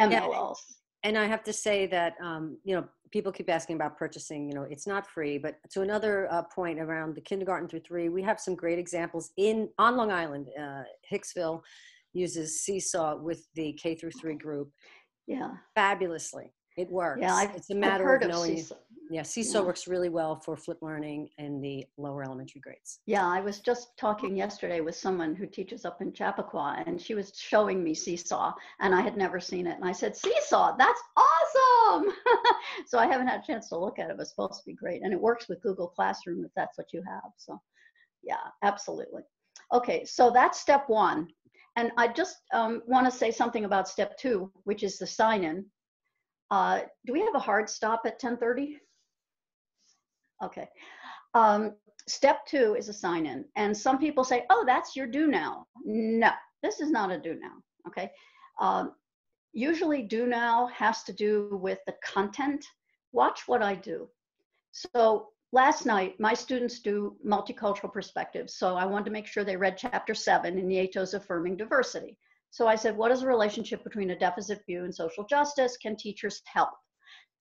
MLLs And I have to say that, um, you know, people keep asking about purchasing, you know, it's not free, but to another uh, point around the kindergarten through three, we have some great examples in, on Long Island. Uh, Hicksville uses Seesaw with the K through three group yeah fabulously. It works. yeah I've, it's a I've matter heard of of knowing. Seesaw. Yeah, Seesaw works really well for flip learning in the lower elementary grades. Yeah, I was just talking yesterday with someone who teaches up in Chappaqua, and she was showing me Seesaw, and I had never seen it. And I said, Seesaw, that's awesome! so I haven't had a chance to look at it. It was supposed to be great. And it works with Google Classroom if that's what you have. So, yeah, absolutely. Okay, so that's step one. And I just um, want to say something about step two, which is the sign in. Uh, do we have a hard stop at 1030? Okay. Um, step two is a sign in. And some people say, oh, that's your do now. No, this is not a do now. Okay. Um, usually, do now has to do with the content. Watch what I do. So, last night, my students do multicultural perspectives. So, I wanted to make sure they read chapter seven in Nieto's Affirming Diversity. So, I said, what is the relationship between a deficit view and social justice? Can teachers help?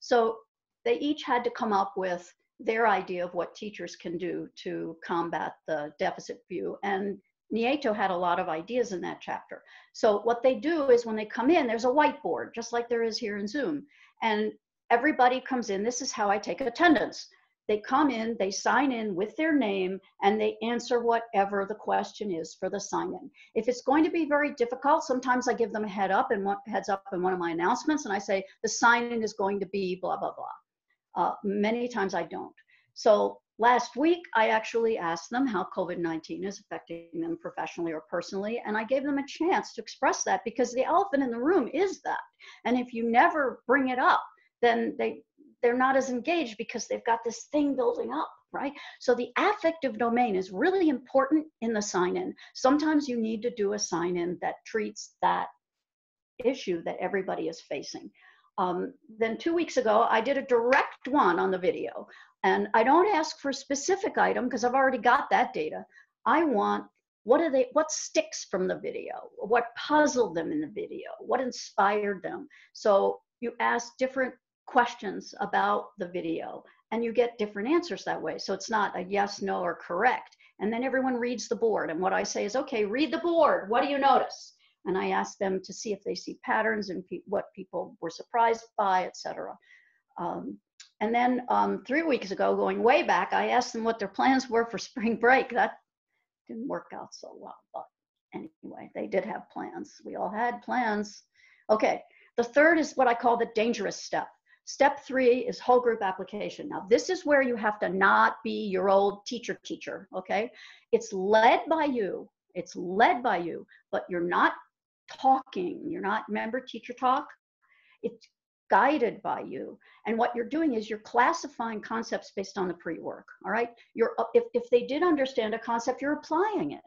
So, they each had to come up with their idea of what teachers can do to combat the deficit view. And Nieto had a lot of ideas in that chapter. So what they do is when they come in, there's a whiteboard, just like there is here in Zoom. And everybody comes in. This is how I take attendance. They come in, they sign in with their name, and they answer whatever the question is for the sign in. If it's going to be very difficult, sometimes I give them a head up and heads up in one of my announcements, and I say the sign in is going to be blah blah blah. Uh, many times I don't. So last week I actually asked them how COVID-19 is affecting them professionally or personally, and I gave them a chance to express that because the elephant in the room is that. And if you never bring it up, then they they're not as engaged because they've got this thing building up, right? So the affective domain is really important in the sign in. Sometimes you need to do a sign in that treats that issue that everybody is facing. Um, then two weeks ago, I did a direct one on the video. And I don't ask for a specific item because I've already got that data. I want what are they what sticks from the video what puzzled them in the video what inspired them so you ask different questions about the video and you get different answers that way. So it's not a yes, no, or correct. And then everyone reads the board. And what I say is, okay, read the board. What do you notice? And I ask them to see if they see patterns and pe what people were surprised by, etc. Um, and then um, three weeks ago, going way back, I asked them what their plans were for spring break. That didn't work out so well, but anyway, they did have plans. We all had plans. Okay, the third is what I call the dangerous step. Step three is whole group application. Now, this is where you have to not be your old teacher teacher, okay? It's led by you, it's led by you, but you're not talking, you're not, remember teacher talk? It's guided by you. And what you're doing is you're classifying concepts based on the pre-work, all right? You're, if, if they did understand a concept, you're applying it.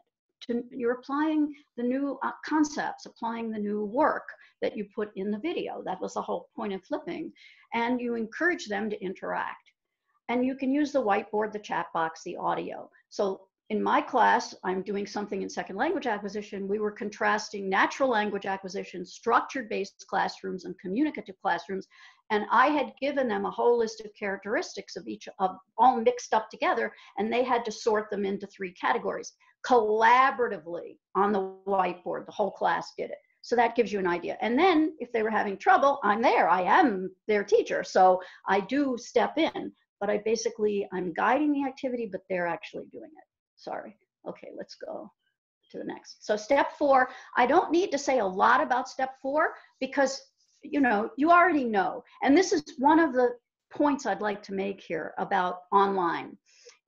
To, you're applying the new uh, concepts, applying the new work that you put in the video. That was the whole point of flipping. And you encourage them to interact. And you can use the whiteboard, the chat box, the audio. So in my class, I'm doing something in second language acquisition. We were contrasting natural language acquisition, structured based classrooms, and communicative classrooms. And I had given them a whole list of characteristics of each of all mixed up together, and they had to sort them into three categories collaboratively on the whiteboard. The whole class did it. So that gives you an idea. And then if they were having trouble, I'm there. I am their teacher. So I do step in, but I basically, I'm guiding the activity, but they're actually doing it. Sorry. Okay, let's go to the next. So step four, I don't need to say a lot about step four because, you know, you already know. And this is one of the points I'd like to make here about online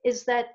is that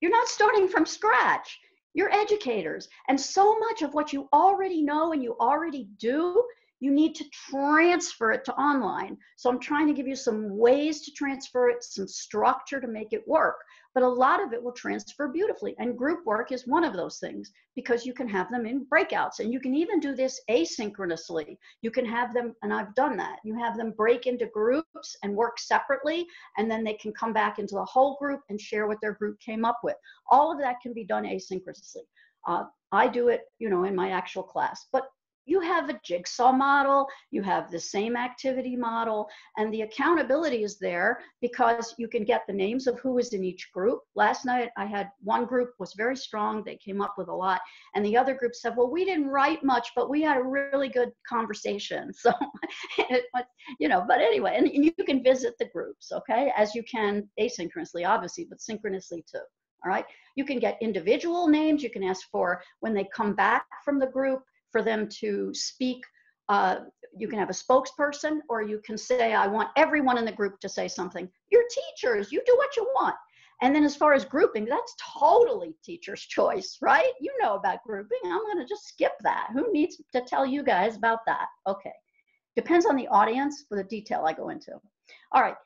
you're not starting from scratch. You're educators. And so much of what you already know and you already do, you need to transfer it to online. So I'm trying to give you some ways to transfer it, some structure to make it work. But a lot of it will transfer beautifully. And group work is one of those things because you can have them in breakouts. And you can even do this asynchronously. You can have them, and I've done that, you have them break into groups and work separately. And then they can come back into the whole group and share what their group came up with. All of that can be done asynchronously. Uh, I do it, you know, in my actual class. But you have a jigsaw model, you have the same activity model, and the accountability is there because you can get the names of who is in each group. Last night I had one group was very strong, they came up with a lot, and the other group said, well, we didn't write much, but we had a really good conversation. So, you know, but anyway, and you can visit the groups, okay, as you can asynchronously, obviously, but synchronously too. All right. You can get individual names. You can ask for when they come back from the group, for them to speak. Uh, you can have a spokesperson, or you can say, I want everyone in the group to say something. You're teachers, you do what you want. And then as far as grouping, that's totally teacher's choice, right? You know about grouping. I'm going to just skip that. Who needs to tell you guys about that? Okay. Depends on the audience for the detail I go into. All right.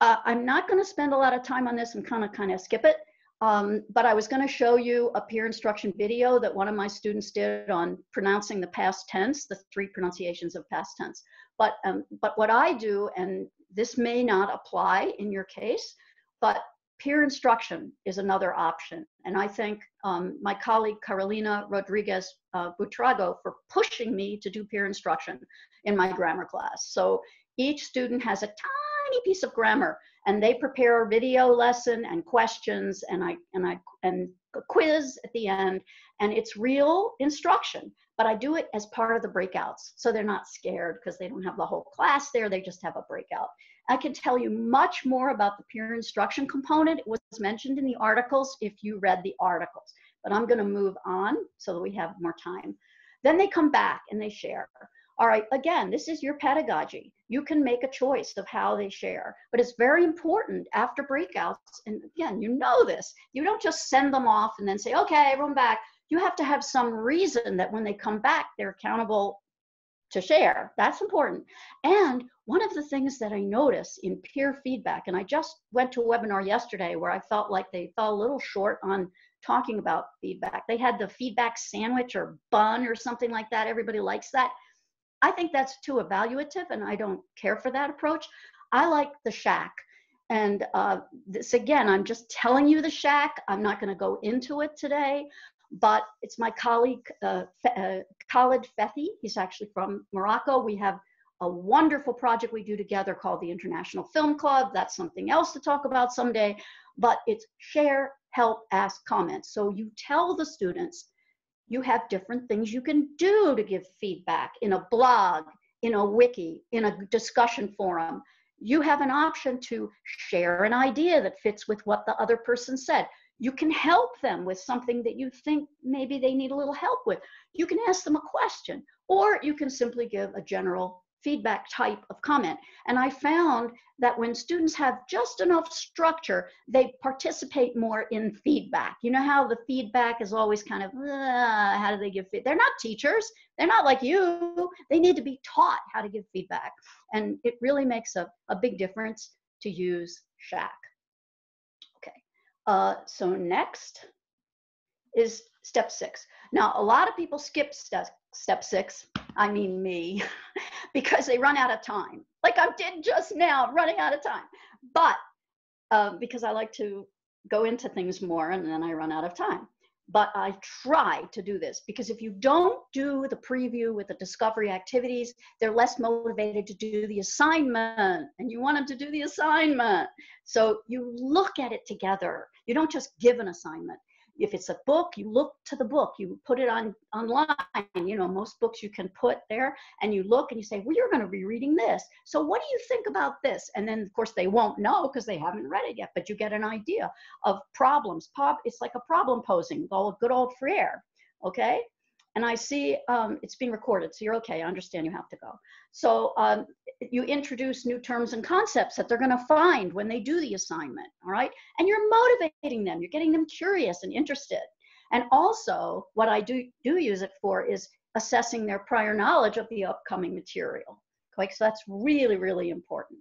Uh, I'm not going to spend a lot of time on this and kind of kind of skip it. Um, but I was going to show you a peer instruction video that one of my students did on pronouncing the past tense, the three pronunciations of past tense. But, um, but what I do, and this may not apply in your case, but peer instruction is another option. And I thank um, my colleague Carolina Rodriguez uh, Buitrago for pushing me to do peer instruction in my grammar class. So each student has a tiny piece of grammar and they prepare a video lesson and questions and I and I and a quiz at the end and it's real instruction but I do it as part of the breakouts so they're not scared because they don't have the whole class there they just have a breakout I can tell you much more about the peer instruction component. It was mentioned in the articles if you read the articles, but I'm going to move on so that we have more time. Then they come back and they share. All right, again, this is your pedagogy. You can make a choice of how they share, but it's very important after breakouts. And again, you know this. You don't just send them off and then say, okay, everyone back. You have to have some reason that when they come back, they're accountable to share. That's important. And one of the things that I notice in peer feedback, and I just went to a webinar yesterday where I felt like they fell a little short on talking about feedback. They had the feedback sandwich or bun or something like that. Everybody likes that. I think that's too evaluative, and I don't care for that approach. I like the shack. And uh, this again, I'm just telling you the shack. I'm not going to go into it today, but it's my colleague, uh, uh, Khalid Fethi. He's actually from Morocco. We have a wonderful project we do together called the International Film Club. That's something else to talk about someday. But it's share, help, ask, comment. So you tell the students you have different things you can do to give feedback in a blog, in a wiki, in a discussion forum. You have an option to share an idea that fits with what the other person said. You can help them with something that you think maybe they need a little help with. You can ask them a question, or you can simply give a general feedback type of comment. And I found that when students have just enough structure, they participate more in feedback. You know how the feedback is always kind of, how do they give feedback? They're not teachers. They're not like you. They need to be taught how to give feedback. And it really makes a, a big difference to use Shack. Okay, uh, so next is step six. Now, a lot of people skip step, step six, I mean me, because they run out of time. Like I did just now, running out of time. But um, because I like to go into things more and then I run out of time. But I try to do this because if you don't do the preview with the discovery activities, they're less motivated to do the assignment and you want them to do the assignment. So you look at it together. You don't just give an assignment if it's a book you look to the book you put it on online you know most books you can put there and you look and you say well you're going to be reading this. So what do you think about this? And then of course they won't know because they haven't read it yet but you get an idea of problems. Pop it's like a problem posing all good old Freire okay and I see um, it's being recorded, so you're okay. I understand you have to go. So um, you introduce new terms and concepts that they're going to find when they do the assignment, all right? And you're motivating them. You're getting them curious and interested. And also, what I do do use it for is assessing their prior knowledge of the upcoming material. Okay, so that's really, really important.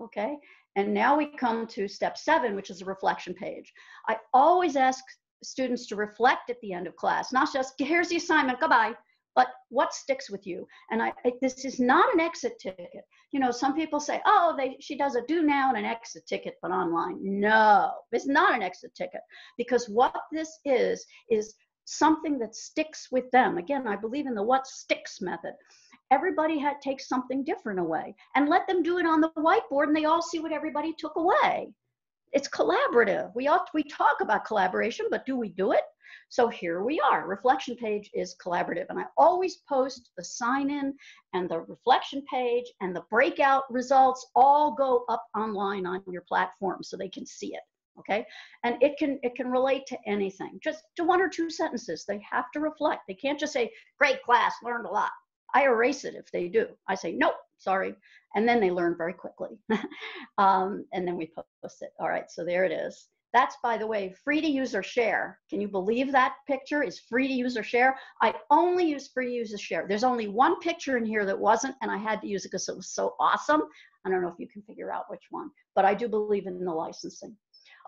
Okay, and now we come to step seven, which is a reflection page. I always ask students to reflect at the end of class, not just here's the assignment, goodbye, but what sticks with you. And I, I, this is not an exit ticket. You know, some people say, oh, they, she does a do now and an exit ticket, but online. No, it's not an exit ticket because what this is, is something that sticks with them. Again, I believe in the what sticks method. Everybody had takes something different away and let them do it on the whiteboard and they all see what everybody took away. It's collaborative. We ought we talk about collaboration, but do we do it? So here we are. Reflection page is collaborative, and I always post the sign in and the reflection page and the breakout results all go up online on your platform so they can see it. Okay, and it can it can relate to anything. Just to one or two sentences. They have to reflect. They can't just say, "Great class, learned a lot." I erase it if they do. I say, "Nope, sorry and then they learn very quickly. um, and then we post it. All right, so there it is. That's, by the way, free to use or share. Can you believe that picture is free to use or share? I only use free to use or share. There's only one picture in here that wasn't, and I had to use it because it was so awesome. I don't know if you can figure out which one, but I do believe in the licensing.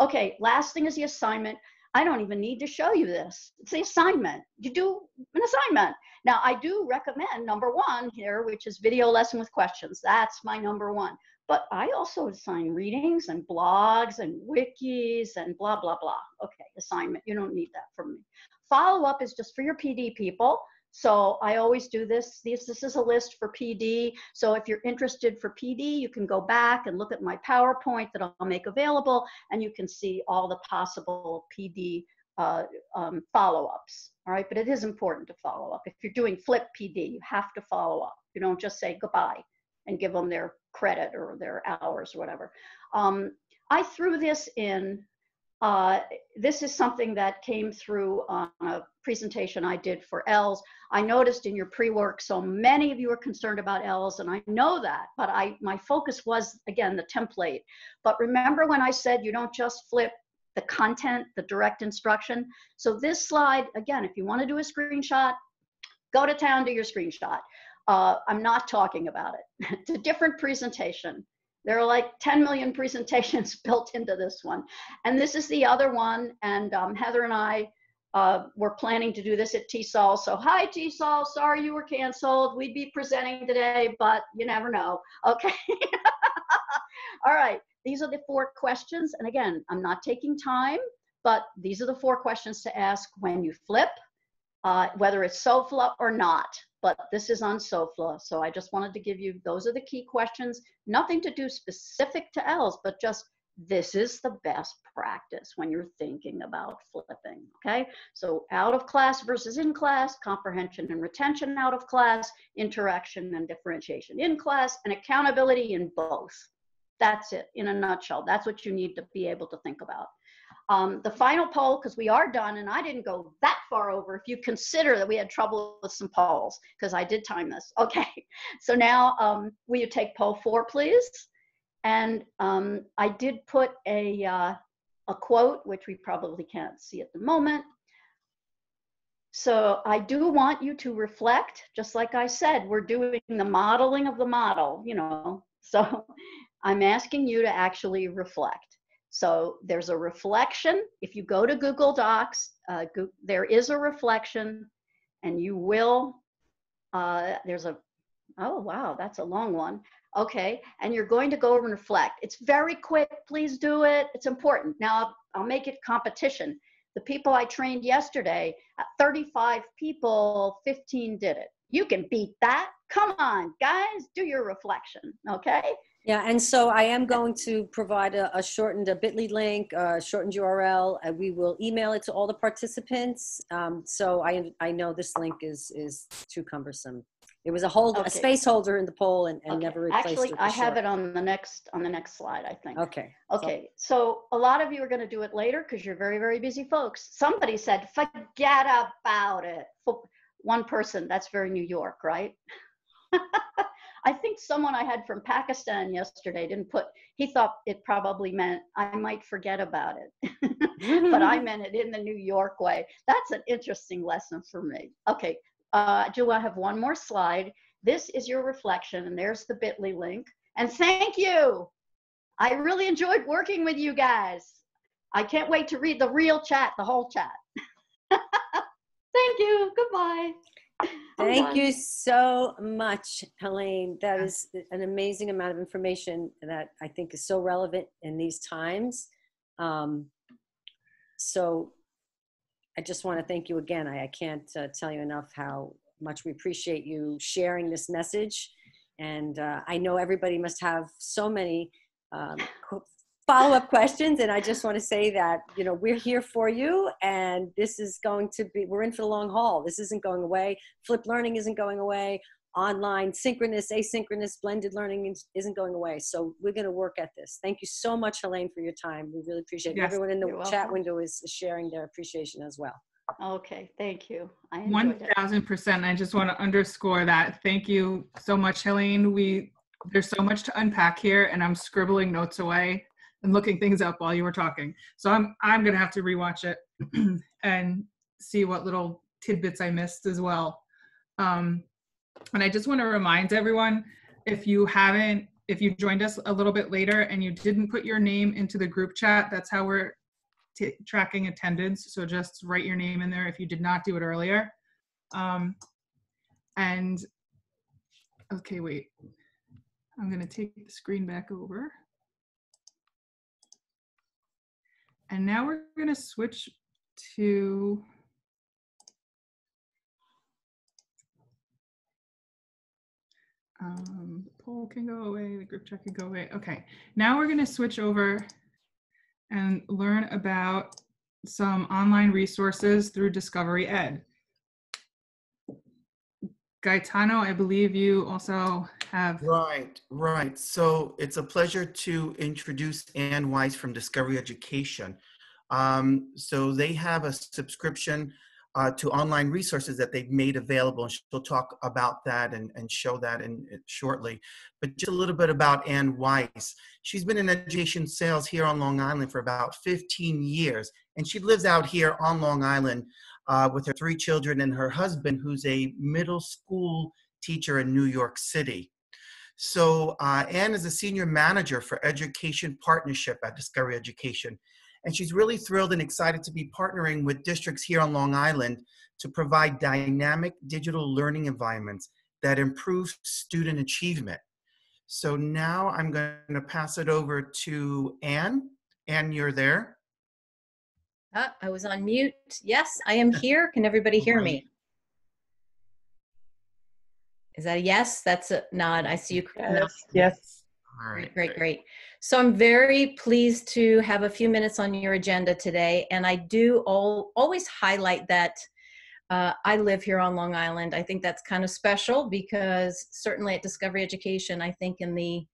Okay, last thing is the assignment. I don't even need to show you this. It's the assignment. You do an assignment. Now, I do recommend number one here, which is video lesson with questions. That's my number one. But I also assign readings and blogs and wikis and blah, blah, blah. Okay, assignment. You don't need that from me. Follow up is just for your PD people. So I always do this. This, this is a list for PD. So if you're interested for PD, you can go back and look at my PowerPoint that I'll make available, and you can see all the possible PD uh, um, follow-ups. All right, but it is important to follow up. If you're doing flip PD, you have to follow up. You don't just say goodbye. and give them their credit or their hours or whatever. Um, I threw this in. Uh, this is something that came through on a presentation I did for ELLs. I noticed in your pre-work, so many of you are concerned about ELLs, and I know that, but I my focus was, again, the template. But remember when I said you don't just flip the content, the direct instruction? So this slide, again, if you want to do a screenshot, go to town, do your screenshot. Uh, I'm not talking about it. it's a different presentation. There are like 10 million presentations built into this one. And this is the other one. And um, Heather and I uh, were planning to do this at TESOL. So hi TESOL, sorry you were canceled. We'd be presenting today, but you never know. Okay. All right, these are the four questions. And again, I'm not taking time, but these are the four questions to ask when you flip, uh, whether it's SOFLA or not but this is on SOFLA. So I just wanted to give you, those are the key questions. Nothing to do specific to ELLs, but just this is the best practice when you're thinking about flipping, okay? So out of class versus in class, comprehension and retention out of class, interaction and differentiation in class, and accountability in both. That's it in a nutshell. That's what you need to be able to think about. Um, the final poll, because we are done, and I didn't go that far over, if you consider that we had trouble with some polls, because I did time this. Okay, so now um, will you take poll four, please? And um, I did put a, uh, a quote, which we probably can't see at the moment. So I do want you to reflect, just like I said, we're doing the modeling of the model, you know. So I'm asking you to actually reflect. So there's a reflection. If you go to Google Docs, uh, go, there is a reflection and you will, uh, there's a, oh wow, that's a long one. Okay, and you're going to go over and reflect. It's very quick, please do it. It's important. Now I'll, I'll make it competition. The people I trained yesterday, 35 people, 15 did it. You can beat that. Come on, guys, do your reflection, okay? Yeah, and so I am going to provide a, a shortened, a bit.ly link, a shortened URL, and we will email it to all the participants. Um, so I, I know this link is, is too cumbersome. It was a hold, a Okay. space holder in the poll and, and Okay. never replaced Actually, with I have short. it on the next, on the next slide, I think. Okay. Okay, so a lot of you are going to do it later because you're very, very busy folks. Somebody said, forget about it. Fo- One person, that's very New York, right? I think someone I had from Pakistan yesterday didn't put, he thought it probably meant I might forget about it. but I meant it in the New York way. That's an interesting lesson for me. Okay, uh, do I have one more slide? This is your reflection, and there's the bit.ly link. And thank you. I really enjoyed working with you guys. I can't wait to read the real chat, the whole chat. thank you. Goodbye. Thank you so much, Helaine. That is an amazing amount of information that I think is so relevant in these times. Um, so I just want to thank you again. I, I can't uh, tell you enough how much we appreciate you sharing this message. And uh, I know everybody must have so many um, qu- follow-up questions and i just want to say that you know we're here for you and this is going to be we're in for the long haul this isn't going away flipped learning isn't going away online synchronous asynchronous blended learning is- isn't going away so we're going to work at this thank you so much helaine for your time we really appreciate it Yes, everyone in the chat welcome. window is sharing their appreciation as well Okay, thank you. I One enjoyed it. thousand percent. I just want to underscore that. Thank you so much, Helaine. We, there's so much to unpack here and I'm scribbling notes away and looking things up while you were talking. So I'm, I'm going to have to rewatch it and see what little tidbits I missed as well. Um, and I just want to remind everyone, if you haven't, if you joined us a little bit later and you didn't put your name into the group chat, that's how we're t- tracking attendance. So just write your name in there if you did not do it earlier. Um, and okay, wait. I'm gonna take the screen back over. And now we're gonna switch to um, the poll can go away, the group chat can go away. Okay, now we're gonna switch over and learn about some online resources through Discovery Ed. Gaetano, I believe you also have. Right, right. So it's a pleasure to introduce Ann Weiss from Discovery Education. Um, so they have a subscription uh, to online resources that they've made available, and she'll talk about that and, and show that in, in shortly. But just a little bit about Ann Weiss. She's been in education sales here on Long Island for about 15 years, and she lives out here on Long Island uh, with her three children and her husband, who's a middle school teacher in New York City. So uh, Ann is a senior manager for education partnership at Discovery Education. And she's really thrilled and excited to be partnering with districts here on Long Island to provide dynamic digital learning environments that improve student achievement. So now I'm going to pass it over to Ann. Ann, you're there. Ah, I was on mute. Yes, I am here. Can everybody hear me? Is that a yes? That's a nod. I see you. nod. Yes. All right. Great, great, great. So I'm very pleased to have a few minutes on your agenda today. And I do all, always highlight that uh, I live here on Long Island. I think that's kind of special because certainly at Discovery Education, I think in the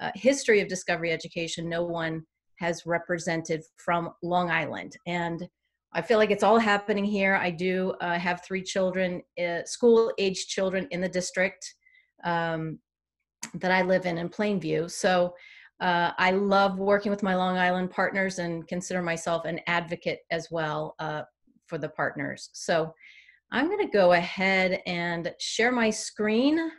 uh, history of Discovery Education, no one has represented from Long Island. And I feel like it's all happening here. I do uh, have three children, uh, school age children in the district um, that I live in in Plainview. So uh, I love working with my Long Island partners and consider myself an advocate as well uh, for the partners. So I'm going to go ahead and share my screen.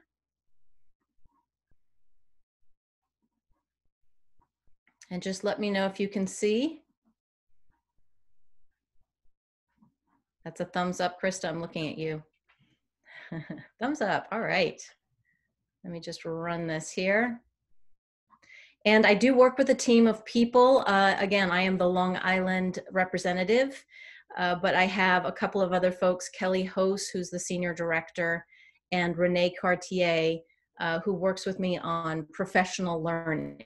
And just let me know if you can see. That's a thumbs up, Christa. I'm looking at you. thumbs up. All right. Let me just run this here. And I do work with a team of people. Uh, again, I am the Long Island representative, uh, but I have a couple of other folks, Kelly Hose, who's the senior director, and Renee Cartier, uh, who works with me on professional learning.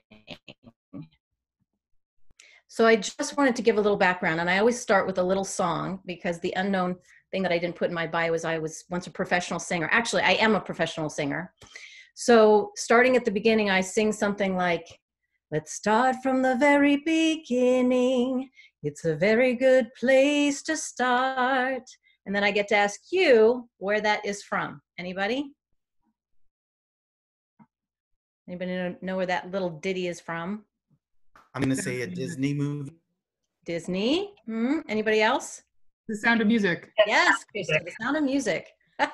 So I just wanted to give a little background, and I always start with a little song because the unknown thing that I didn't put in my bio is I was once a professional singer. Actually, I am a professional singer. So starting at the beginning, I sing something like, Let's start from the very beginning. It's a very good place to start. And then I get to ask you where that is from. Anybody? Anybody know where that little ditty is from? I'm going to say a Disney movie. Disney. Hmm. Anybody else? The Sound of Music. Yes, Christa, the sound of music.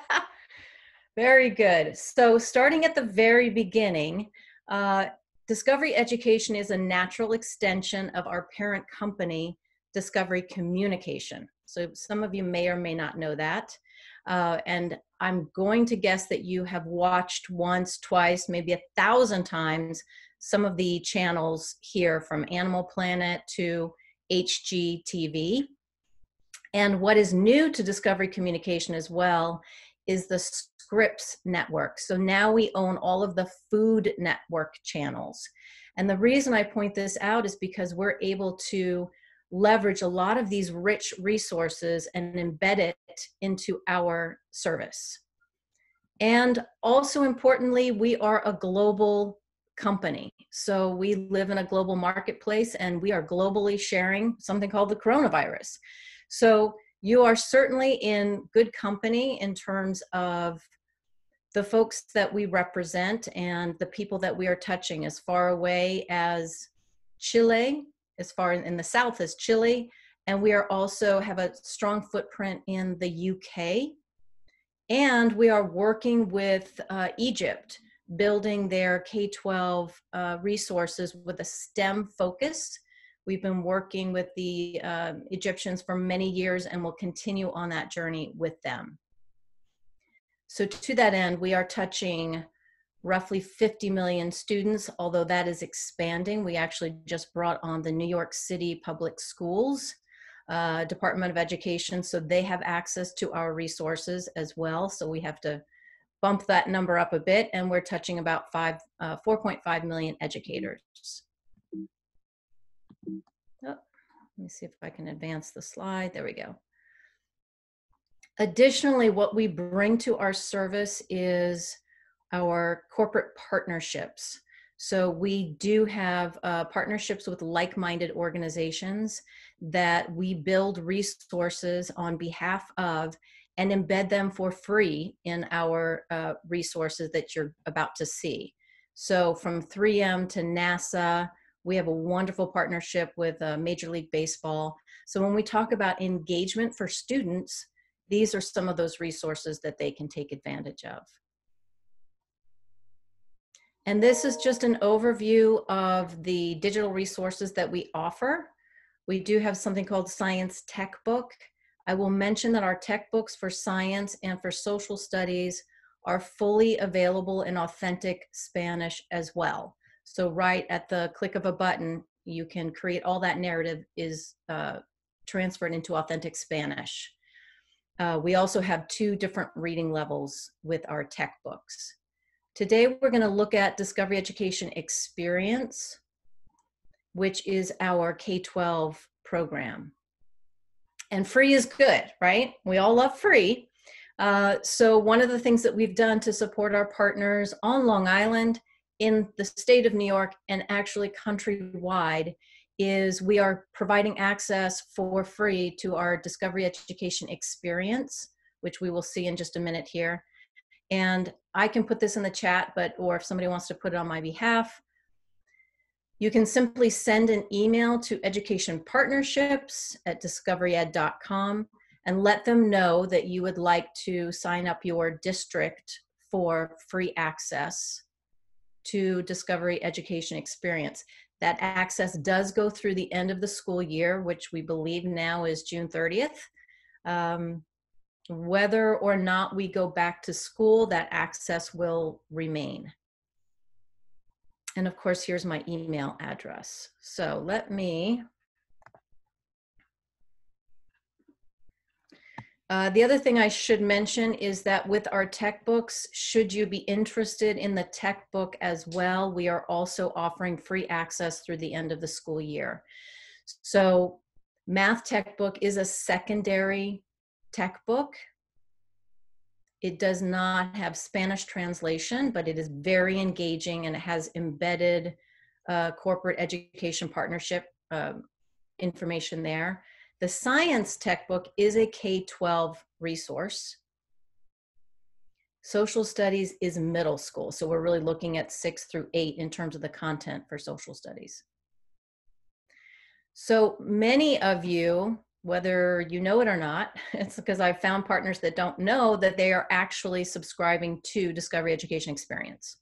very good. So, starting at the very beginning, uh, Discovery Education is a natural extension of our parent company, Discovery Communication. So, some of you may or may not know that. Uh, and I'm going to guess that you have watched once, twice, maybe a thousand times some of the channels here from Animal Planet to HGTV. And what is new to Discovery Communication as well is the Scripps Network. So now we own all of the Food Network channels. And the reason I point this out is because we're able to leverage a lot of these rich resources and embed it into our service. And also importantly, we are a global company. So we live in a global marketplace and we are globally sharing something called the coronavirus. So you are certainly in good company in terms of the folks that we represent and the people that we are touching as far away as Chile, as far in the south as Chile, and we are also have a strong footprint in the UK. And we are working with uh, Egypt building their K 12 uh, resources with a STEM focus. We've been working with the uh, Egyptians for many years and will continue on that journey with them. So, to that end, we are touching roughly 50 million students, although that is expanding. We actually just brought on the New York City Public Schools uh, Department of Education, so they have access to our resources as well. So, we have to bump that number up a bit, and we're touching about five, uh, 4.5 million educators. Oh, let me see if I can advance the slide. There we go. Additionally, what we bring to our service is our corporate partnerships. So we do have uh, partnerships with like-minded organizations that we build resources on behalf of and embed them for free in our uh, resources that you're about to see. So from 3M to NASA, we have a wonderful partnership with uh, Major League Baseball. So when we talk about engagement for students, these are some of those resources that they can take advantage of. And this is just an overview of the digital resources that we offer. We do have something called Science Tech Book. I will mention that our tech books for science and for social studies are fully available in authentic Spanish as well. So right at the click of a button, you can create all that narrative is uh, transferred into authentic Spanish. Uh, we also have two different reading levels with our tech books. Today, we're going to look at Discovery Education Experience, which is our K-12 program. And free is good, right? We all love free. Uh, so one of the things that we've done to support our partners on Long Island, in the state of New York, and actually countrywide, is we are providing access for free to our Discovery Education Experience, which we will see in just a minute here. And I can put this in the chat, but or if somebody wants to put it on my behalf, you can simply send an email to education partnerships at discoveryed.com and let them know that you would like to sign up your district for free access to Discovery Education Experience. That access does go through the end of the school year, which we believe now is June 30th. Um, whether or not we go back to school, that access will remain. And of course, here's my email address. So let me. Uh, the other thing I should mention is that with our tech books, should you be interested in the tech book as well, we are also offering free access through the end of the school year. So Math Tech Book is a secondary tech book. It does not have Spanish translation, but it is very engaging and it has embedded uh, corporate education partnership um, information there. The science tech book is a K-12 resource. Social studies is middle school. So we're really looking at six through eight in terms of the content for social studies. So many of you whether you know it or not. It's because I've found partners that don't know that they are actually subscribing to Discovery Education Experience.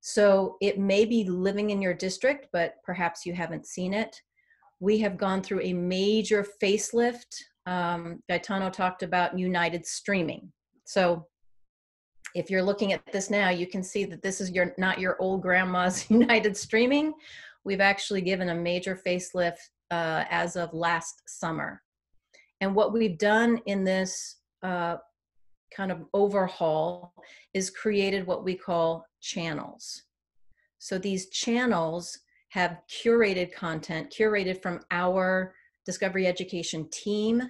So it may be living in your district, but perhaps you haven't seen it. We have gone through a major facelift. Um, Gaetano talked about United Streaming. So if you're looking at this now, you can see that this is your not your old grandma's United Streaming. We've actually given a major facelift uh, as of last summer. And what we've done in this uh, kind of overhaul is created what we call channels. So these channels have curated content, curated from our Discovery Education team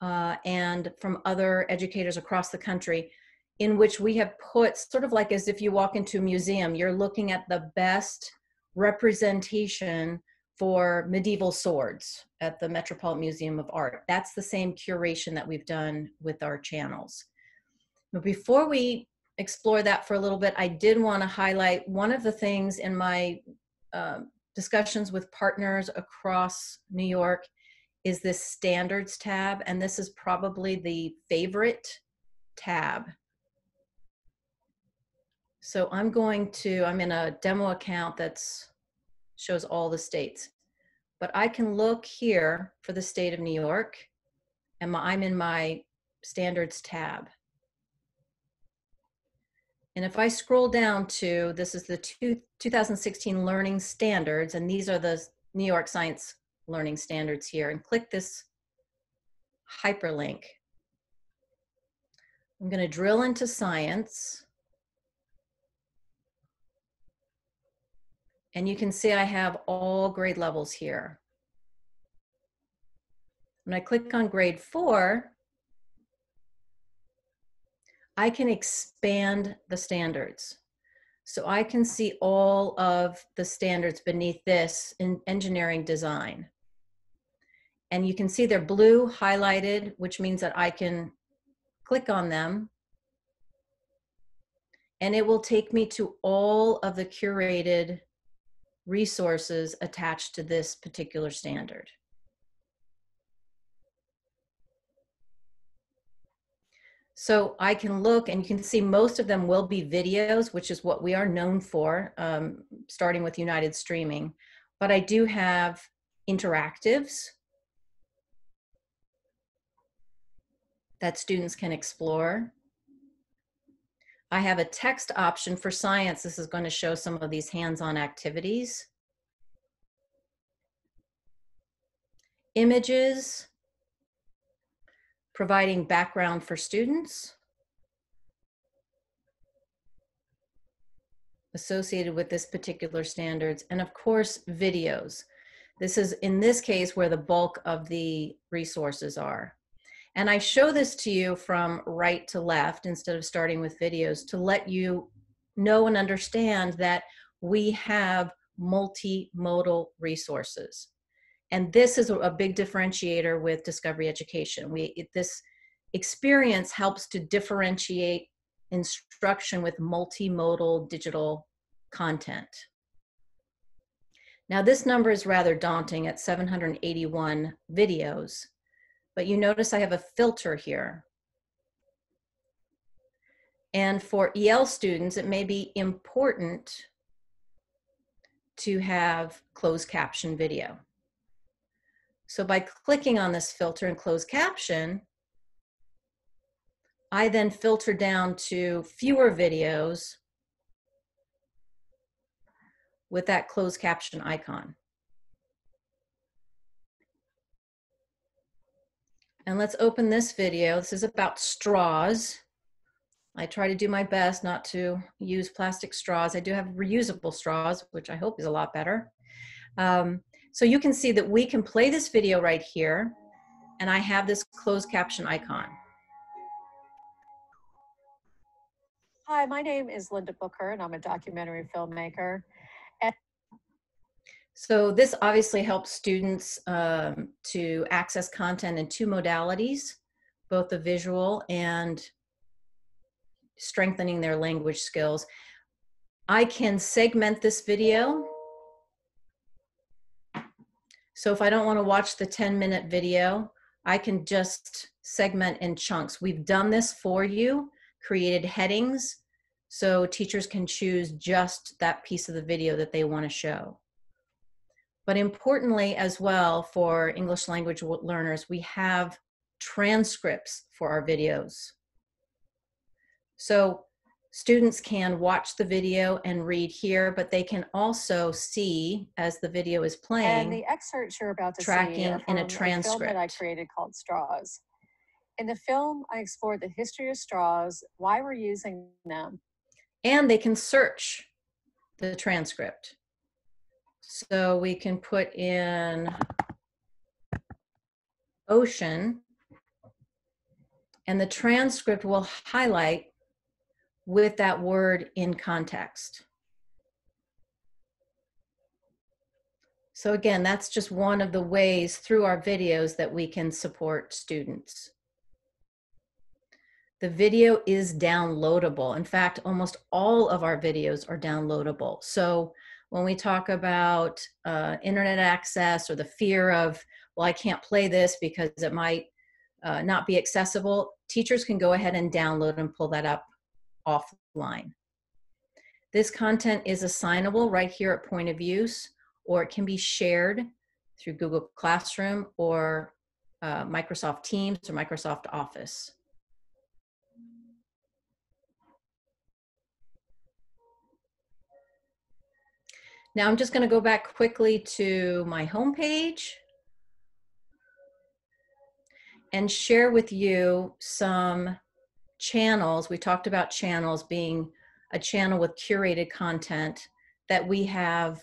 uh, and from other educators across the country in which we have put sort of like as if you walk into a museum, you're looking at the best representation for medieval swords at the Metropolitan Museum of Art. That's the same curation that we've done with our channels. But before we explore that for a little bit, I did want to highlight one of the things in my uh, discussions with partners across New York is this standards tab, and this is probably the favorite tab. So I'm going to, I'm in a demo account that's shows all the states. But I can look here for the state of New York, and I'm in my standards tab. And if I scroll down to, this is the two, 2016 learning standards, and these are the New York Science learning standards here, and click this hyperlink. I'm going to drill into science. And you can see I have all grade levels here. When I click on grade four, I can expand the standards. So I can see all of the standards beneath this in engineering design. And you can see they're blue highlighted, which means that I can click on them and it will take me to all of the curated resources attached to this particular standard. So I can look and you can see most of them will be videos, which is what we are known for, um, starting with United Streaming. But I do have interactives that students can explore. I have a text option for science. This is going to show some of these hands-on activities. Images, providing background for students associated with this particular standards, and of course, videos. This is, in this case, where the bulk of the resources are. And I show this to you from right to left instead of starting with videos to let you know and understand that we have multimodal resources. And this is a big differentiator with Discovery Education. We, it, this experience helps to differentiate instruction with multimodal digital content. Now this number is rather daunting at 781 videos, but you notice I have a filter here. And for EL students, it may be important to have closed caption video. So by clicking on this filter and closed caption, I then filter down to fewer videos with that closed caption icon. And let's open this video. This is about straws. I try to do my best not to use plastic straws. I do have reusable straws, which I hope is a lot better. Um, so you can see that we can play this video right here, and I have this closed caption icon. Hi, my name is Linda Booker, and I'm a documentary filmmaker. So this obviously helps students um, to access content in two modalities, both the visual and strengthening their language skills. I can segment this video so if I don't want to watch the 10 minute video, I can just segment in chunks. We've done this for you, created headings, so teachers can choose just that piece of the video that they want to show. But importantly as well for English language learners, we have transcripts for our videos. So students can watch the video and read here, but they can also see as the video is playing. and the excerpts you're about to see tracking in a from film that I created called Straws. In the film, I explored the history of straws, why we're using them, and they can search the transcript. So we can put in ocean, and the transcript will highlight with that word in context. So again, that's just one of the ways through our videos that we can support students. The video is downloadable. In fact, almost all of our videos are downloadable. So when we talk about uh, internet access or the fear of, well, I can't play this because it might uh, not be accessible, teachers can go ahead and download and pull that up offline. This content is assignable right here at point of use, or it can be shared through Google Classroom or uh, Microsoft Teams or Microsoft Office. Now I'm just going to go back quickly to my homepage and share with you some channels. We talked about channels being a channel with curated content that we have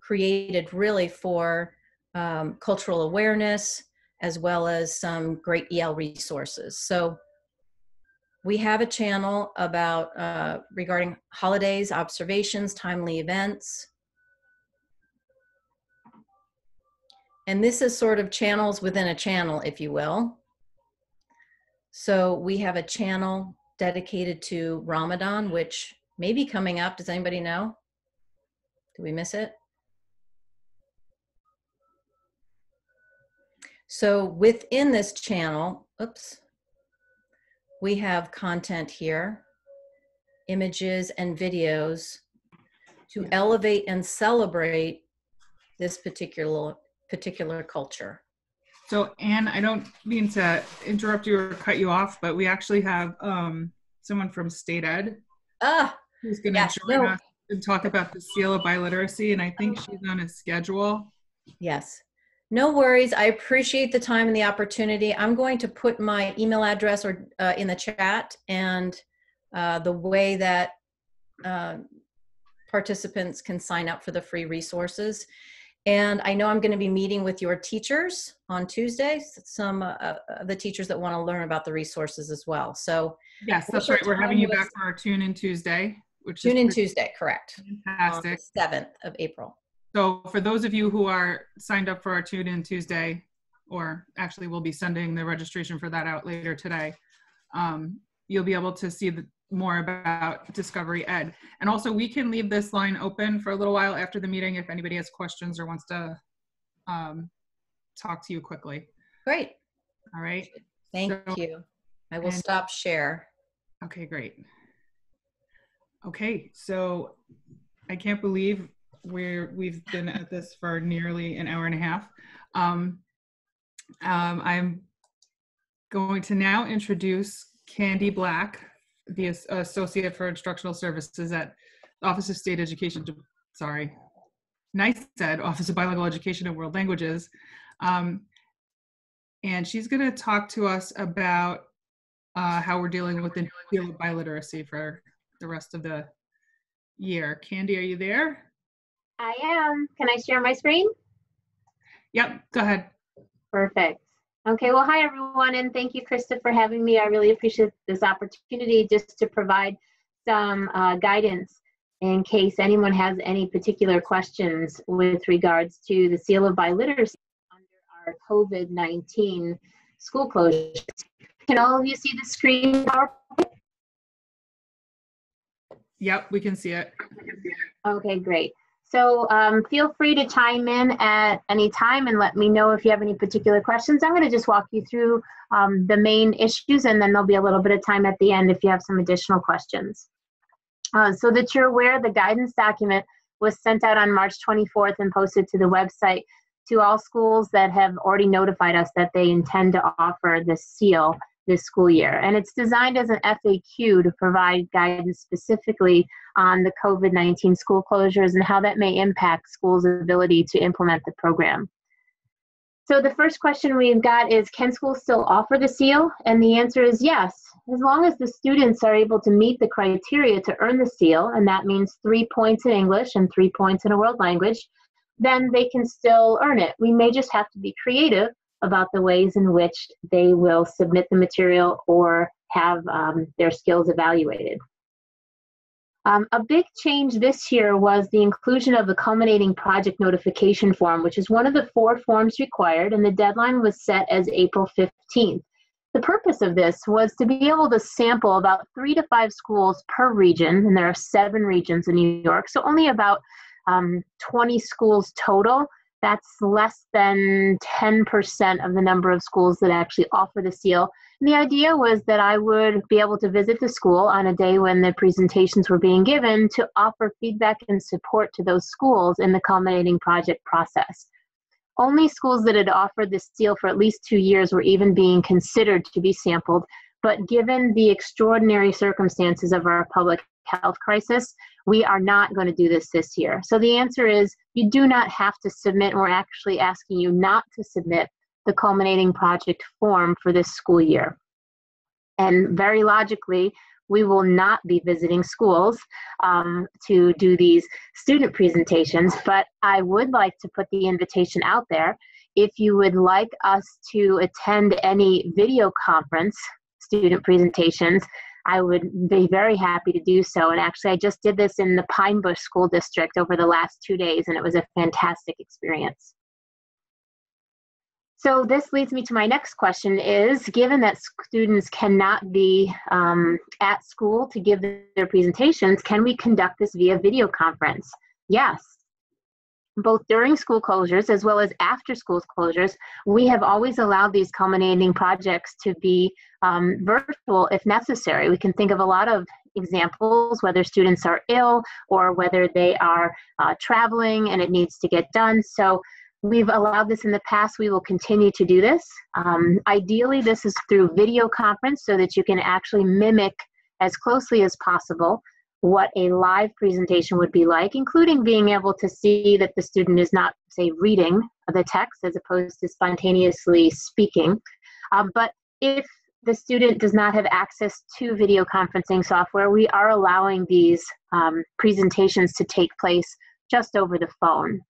created really for um, cultural awareness as well as some great EL resources. So we have a channel about uh, regarding holidays, observations, timely events. And this is sort of channels within a channel, if you will. So we have a channel dedicated to Ramadan, which may be coming up. Does anybody know? Did we miss it? So within this channel, oops, we have content here, images and videos to elevate and celebrate this particular particular culture. So, Ann, I don't mean to interrupt you or cut you off, but we actually have um, someone from State Ed Ah, who's going to Yes, join no. us and talk about the seal of biliteracy, and I think she's on a schedule. yes. No worries. I appreciate the time and the opportunity. I'm going to put my email address or uh, in the chat and uh, the way that uh, participants can sign up for the free resources. And I know I'm going to be meeting with your teachers on Tuesday, some uh, of the teachers that want to learn about the resources as well. So Yes, that's right. We're having you back for our tune in Tuesday, which tune in Tuesday, correct? Fantastic. the 7th of April. So for those of you who are signed up for our tune in Tuesday, or actually we'll be sending the registration for that out later today, um, you'll be able to see the, more about Discovery Ed. And also we can leave this line open for a little while after the meeting if anybody has questions or wants to um, talk to you quickly. Great. All right. Thank So- you. I will and- stop share. Okay, great. Okay, so I can't believe we're we've been at this for nearly an hour and a half. Um, um, I'm going to now introduce Candy Black, the Associate for Instructional Services at Office of State Education. De- Sorry, nice said Office of Bilingual Education and World Languages. Um, and she's going to talk to us about uh, how we're dealing with the deal of biliteracy for the rest of the year. Candy, are you there? I am. Can I share my screen? Yep, go ahead. Perfect. Okay, well, hi everyone, and thank you, Christa, for having me. I really appreciate this opportunity just to provide some uh, guidance in case anyone has any particular questions with regards to the seal of biliteracy under our COVID 19 school closures. Can all of you see the screen? Yep, we can see it. Okay, great. So um, feel free to chime in at any time and let me know if you have any particular questions. I'm going to just walk you through um, the main issues and then there'll be a little bit of time at the end if you have some additional questions. Uh, so that you're aware, the guidance document was sent out on March 24th and posted to the website to all schools that have already notified us that they intend to offer the seal this school year. And it's designed as an FAQ to provide guidance specifically on the COVID 19 school closures and how that may impact schools' ability to implement the program. So, the first question we've got is Can schools still offer the seal? And the answer is yes, as long as the students are able to meet the criteria to earn the seal, and that means three points in English and three points in a world language, then they can still earn it. We may just have to be creative about the ways in which they will submit the material or have um, their skills evaluated. Um, a big change this year was the inclusion of the culminating project notification form, which is one of the four forms required, and the deadline was set as April 15th. The purpose of this was to be able to sample about three to five schools per region, and there are seven regions in New York, so only about um, 20 schools total. That's less than 10% of the number of schools that actually offer the seal. And the idea was that I would be able to visit the school on a day when the presentations were being given to offer feedback and support to those schools in the culminating project process. Only schools that had offered the seal for at least two years were even being considered to be sampled. But given the extraordinary circumstances of our public health crisis, we are not going to do this this year. So the answer is you do not have to submit. We're actually asking you not to submit the culminating project form for this school year. And very logically, we will not be visiting schools um, to do these student presentations, but I would like to put the invitation out there. If you would like us to attend any video conference student presentations, I would be very happy to do so. And actually, I just did this in the Pine Bush School District over the last two days, and it was a fantastic experience. So this leads me to my next question is, given that students cannot be um, at school to give their presentations, can we conduct this via video conference? Yes. Both during school closures as well as after school closures, we have always allowed these culminating projects to be um, virtual if necessary. We can think of a lot of examples, whether students are ill or whether they are uh, traveling and it needs to get done. So We've allowed this in the past. We will continue to do this. Um, ideally, this is through video conference so that you can actually mimic as closely as possible what a live presentation would be like, including being able to see that the student is not, say, reading the text as opposed to spontaneously speaking. Um, but if the student does not have access to video conferencing software, we are allowing these um, presentations to take place just over the phone.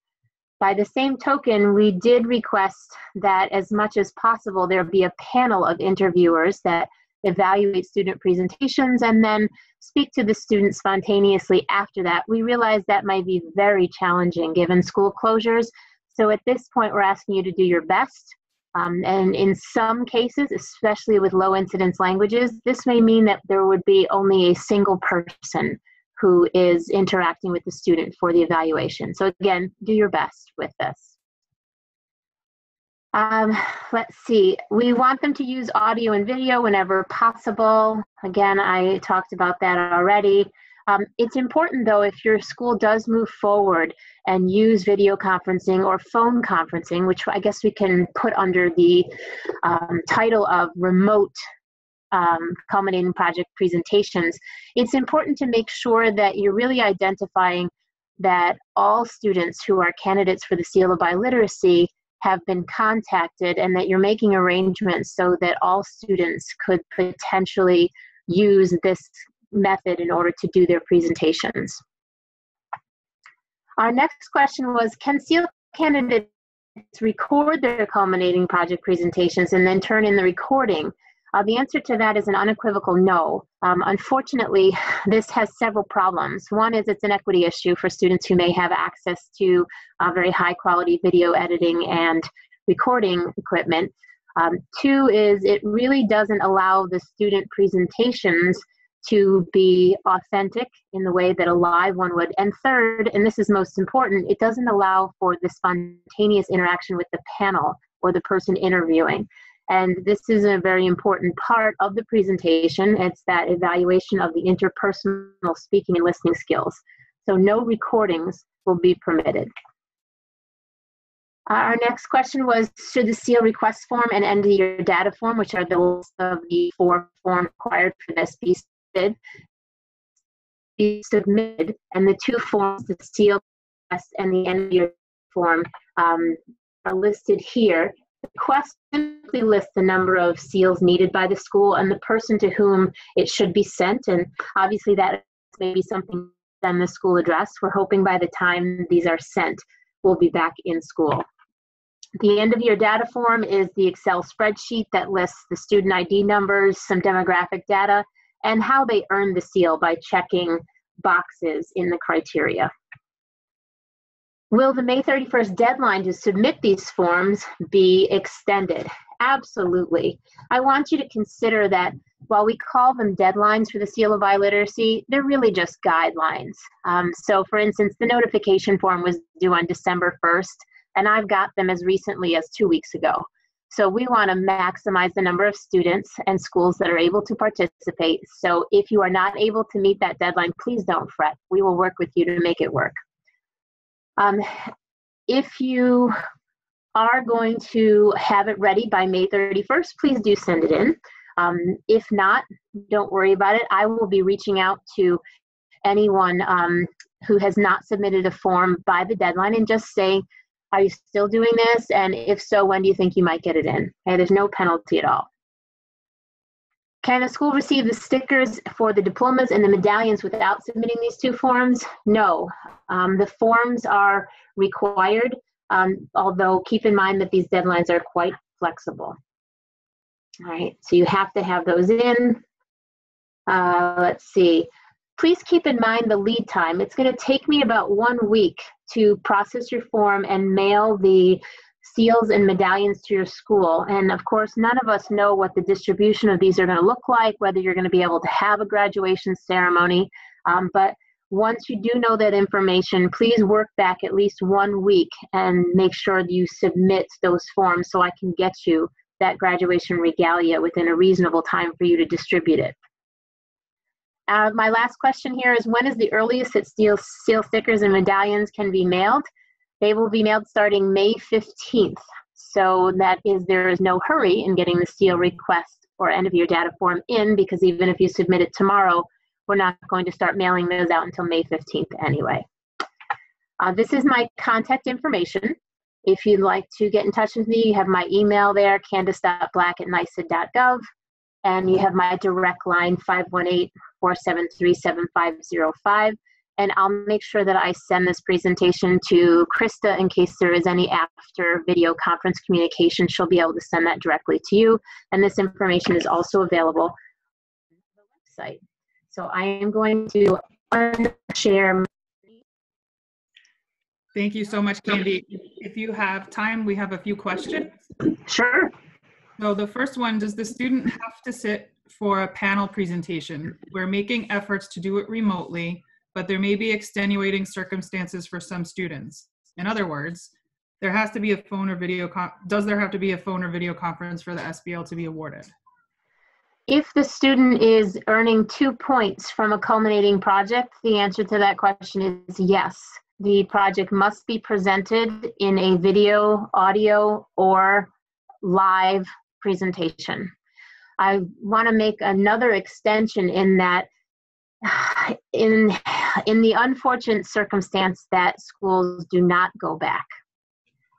By the same token, we did request that as much as possible there be a panel of interviewers that evaluate student presentations and then speak to the students spontaneously after that. We realize that might be very challenging given school closures. So at this point, we're asking you to do your best. Um, and in some cases, especially with low incidence languages, this may mean that there would be only a single person who is interacting with the student for the evaluation. So again, do your best with this. Um, let's see, we want them to use audio and video whenever possible. Again, I talked about that already. Um, it's important though, if your school does move forward and use video conferencing or phone conferencing, which I guess we can put under the um, title of remote um, culminating project presentations, it's important to make sure that you're really identifying that all students who are candidates for the seal of biliteracy have been contacted and that you're making arrangements so that all students could potentially use this method in order to do their presentations. Our next question was, can SEAL candidates record their culminating project presentations and then turn in the recording? Uh, the answer to that is an unequivocal no. Um, unfortunately, this has several problems. One is it's an equity issue for students who may have access to uh, very high quality video editing and recording equipment. Um, two is it really doesn't allow the student presentations to be authentic in the way that a live one would. And third, and this is most important, it doesn't allow for the spontaneous interaction with the panel or the person interviewing. And this is a very important part of the presentation. It's that evaluation of the interpersonal speaking and listening skills. So no recordings will be permitted. Our next question was, should the SEAL request form and end of year data form, which are the of the four forms required for this, be submitted, be submitted, and the two forms, the SEAL request and the end of year form, um, are listed here. The request simply lists the number of seals needed by the school and the person to whom it should be sent. And obviously, that may be something than the school address. We're hoping by the time these are sent, we'll be back in school. The end of year data form is the Excel spreadsheet that lists the student ID numbers, some demographic data, and how they earn the seal by checking boxes in the criteria. Will the May 31st deadline to submit these forms be extended? Absolutely. I want you to consider that while we call them deadlines for the seal of biliteracy, they're really just guidelines. Um, so, for instance, the notification form was due on December 1st, and I've got them as recently as two weeks ago. So, we want to maximize the number of students and schools that are able to participate. So, if you are not able to meet that deadline, please don't fret. We will work with you to make it work. Um, if you are going to have it ready by May 31st, please do send it in. Um, if not, don't worry about it. I will be reaching out to anyone um, who has not submitted a form by the deadline and just saying, are you still doing this? And if so, when do you think you might get it in? Okay, there's no penalty at all. Can a school receive the stickers for the diplomas and the medallions without submitting these two forms? No. Um, the forms are required, um, although keep in mind that these deadlines are quite flexible. All right, so you have to have those in. Uh, let's see. Please keep in mind the lead time. It's going to take me about one week to process your form and mail the seals and medallions to your school. And of course, none of us know what the distribution of these are going to look like, whether you're going to be able to have a graduation ceremony. Um, but once you do know that information, please work back at least one week and make sure you submit those forms so I can get you that graduation regalia within a reasonable time for you to distribute it. Uh, my last question here is when is the earliest that steel seal stickers and medallions can be mailed? They will be mailed starting May 15th. So that is, there is no hurry in getting the seal request or end of year data form in because even if you submit it tomorrow, we're not going to start mailing those out until May 15th anyway. Uh, this is my contact information. If you'd like to get in touch with me, you have my email there, candace.black at nysed.gov. And you have my direct line, 518 473 7505 and I'll make sure that I send this presentation to Christa in case there is any after video conference communication. She'll be able to send that directly to you. And this information is also available on the website. So I am going to share. Thank you so much, Candy. If you have time, we have a few questions. Sure. So the first one, does the student have to sit for a panel presentation? We're making efforts to do it remotely, but there may be extenuating circumstances for some students. In other words, there has to be a phone or video, does there have to be a phone or video conference for the SBL to be awarded? If the student is earning two points from a culminating project, the answer to that question is yes. The project must be presented in a video, audio, or live presentation. I want to make another extension in that in in the unfortunate circumstance that schools do not go back.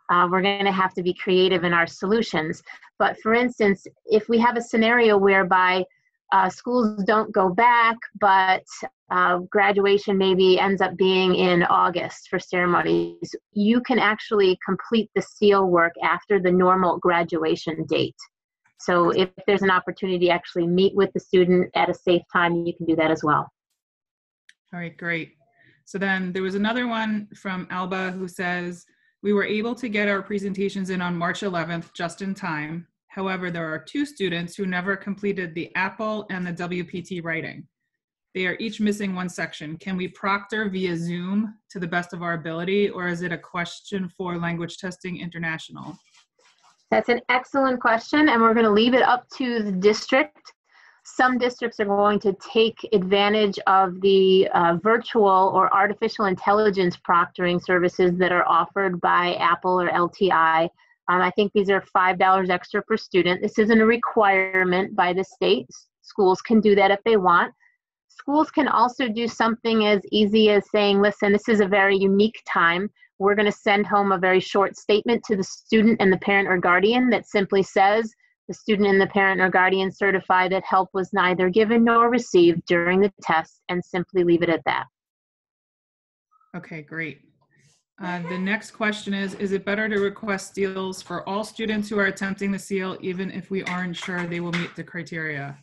Uh, we're going to have to be creative in our solutions. But for instance if we have a scenario whereby uh, schools don't go back but uh, graduation maybe ends up being in august for ceremonies you can actually complete the seal work after the normal graduation date so if there's an opportunity to actually meet with the student at a safe time, you can do that as well. All right, great. So then there was another one from Alba who says, we were able to get our presentations in on March 11th, just in time. However, there are two students who never completed the AAPPL and the WPT writing. They are each missing one section. Can we proctor via Zoom to the best of our ability, or is it a question for Language Testing International? That's an excellent question, and we're going to leave it up to the district. Some districts are going to take advantage of the uh, virtual or artificial intelligence proctoring services that are offered by AAPPL or LTI. Um, I think these are $5 extra per student. This isn't a requirement by the state. Schools can do that if they want. Schools can also do something as easy as saying, listen, this is a very unique time we're going to send home a very short statement to the student and the parent or guardian that simply says the student and the parent or guardian certify that help was neither given nor received during the test and simply leave it at that. Okay, great. Uh, the next question is, is it better to request seals for all students who are attempting the seal, even if we aren't sure they will meet the criteria?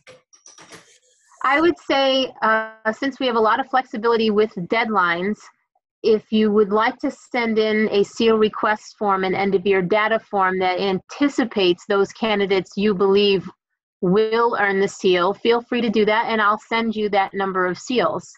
I would say, uh, since we have a lot of flexibility with deadlines, if you would like to send in a seal request form and end of year data form that anticipates those candidates you believe will earn the seal, feel free to do that and I'll send you that number of seals.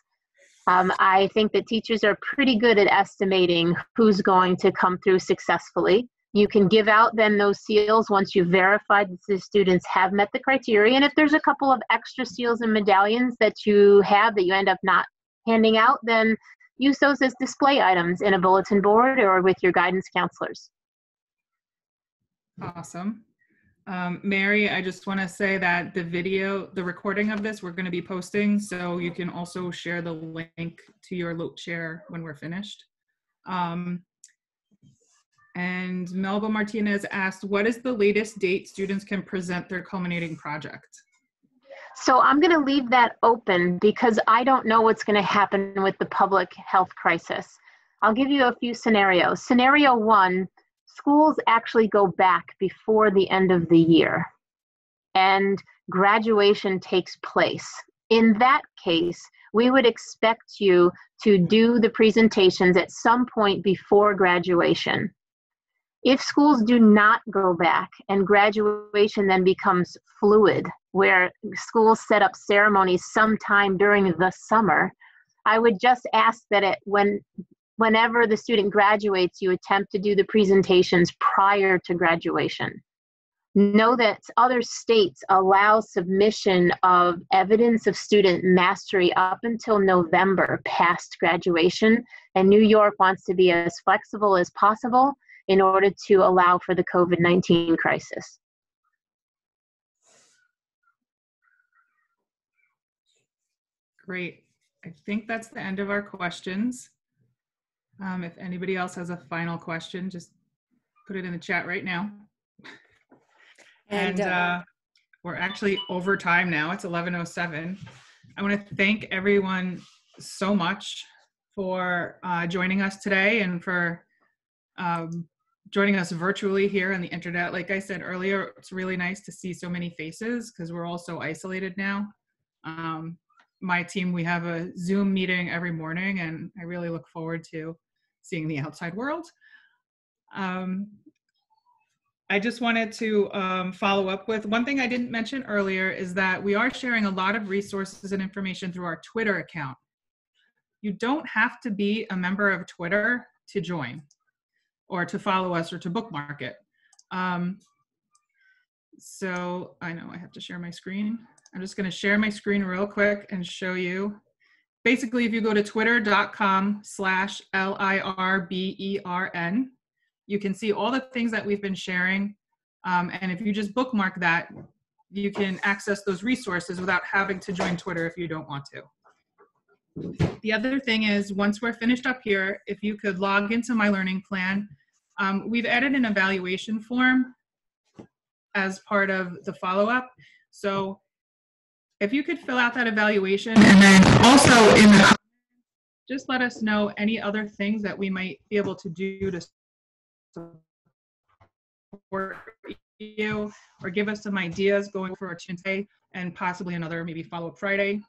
Um, I think that teachers are pretty good at estimating who's going to come through successfully. You can give out then those seals once you've verified that the students have met the criteria. And if there's a couple of extra seals and medallions that you have that you end up not handing out, then use those as display items in a bulletin board or with your guidance counselors. Awesome. Um, Mary, I just want to say that the video, the recording of this, we're going to be posting, so you can also share the link to your Lote share when we're finished. Um, and Melba Martinez asked, what is the latest date students can present their culminating project? So I'm going to leave that open because I don't know what's going to happen with the public health crisis. I'll give you a few scenarios. Scenario one schools actually go back before the end of the year, and graduation takes place. In that case, we would expect you to do the presentations at some point before graduation. If schools do not go back and graduation then becomes fluid, where schools set up ceremonies sometime during the summer, I would just ask that it when whenever the student graduates, you attempt to do the presentations prior to graduation. Know that other states allow submission of evidence of student mastery up until November past graduation, and New York wants to be as flexible as possible in order to allow for the COVID 19 crisis. Great. I think that's the end of our questions. Um, if anybody else has a final question, just put it in the chat right now. And And, uh, uh, we're actually over time now. It's 11:07. I want to thank everyone so much for uh, joining us today and for um, joining us virtually here on the internet. Like I said earlier, it's really nice to see so many faces because we're all so isolated now. Um, my team, we have a Zoom meeting every morning, and I really look forward to seeing the outside world. Um, I just wanted to um, follow up with one thing I didn't mention earlier is that we are sharing a lot of resources and information through our Twitter account. You don't have to be a member of Twitter to join or to follow us or to bookmark it. Um, so I know I have to share my screen. I'm just going to share my screen real quick and show you. Basically, if you go to twitter.com slash L-I-R-B-E-R-N, you can see all the things that we've been sharing. Um, and if you just bookmark that, you can access those resources without having to join Twitter if you don't want to. The other thing is, once we're finished up here, if you could log into My Learning Plan, um, we've added an evaluation form as part of the follow-up. So if you could fill out that evaluation and then also in the just let us know any other things that we might be able to do to support you or give us some ideas going for a Tuesday and possibly another maybe follow-up Friday.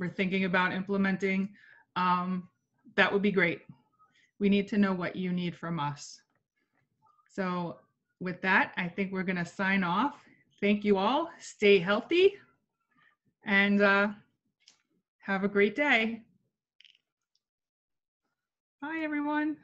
We're thinking about implementing. Um, that would be great. We need to know what you need from us. So with that, I think we're going to sign off. Thank you all. Stay healthy and uh, have a great day. Bye, everyone.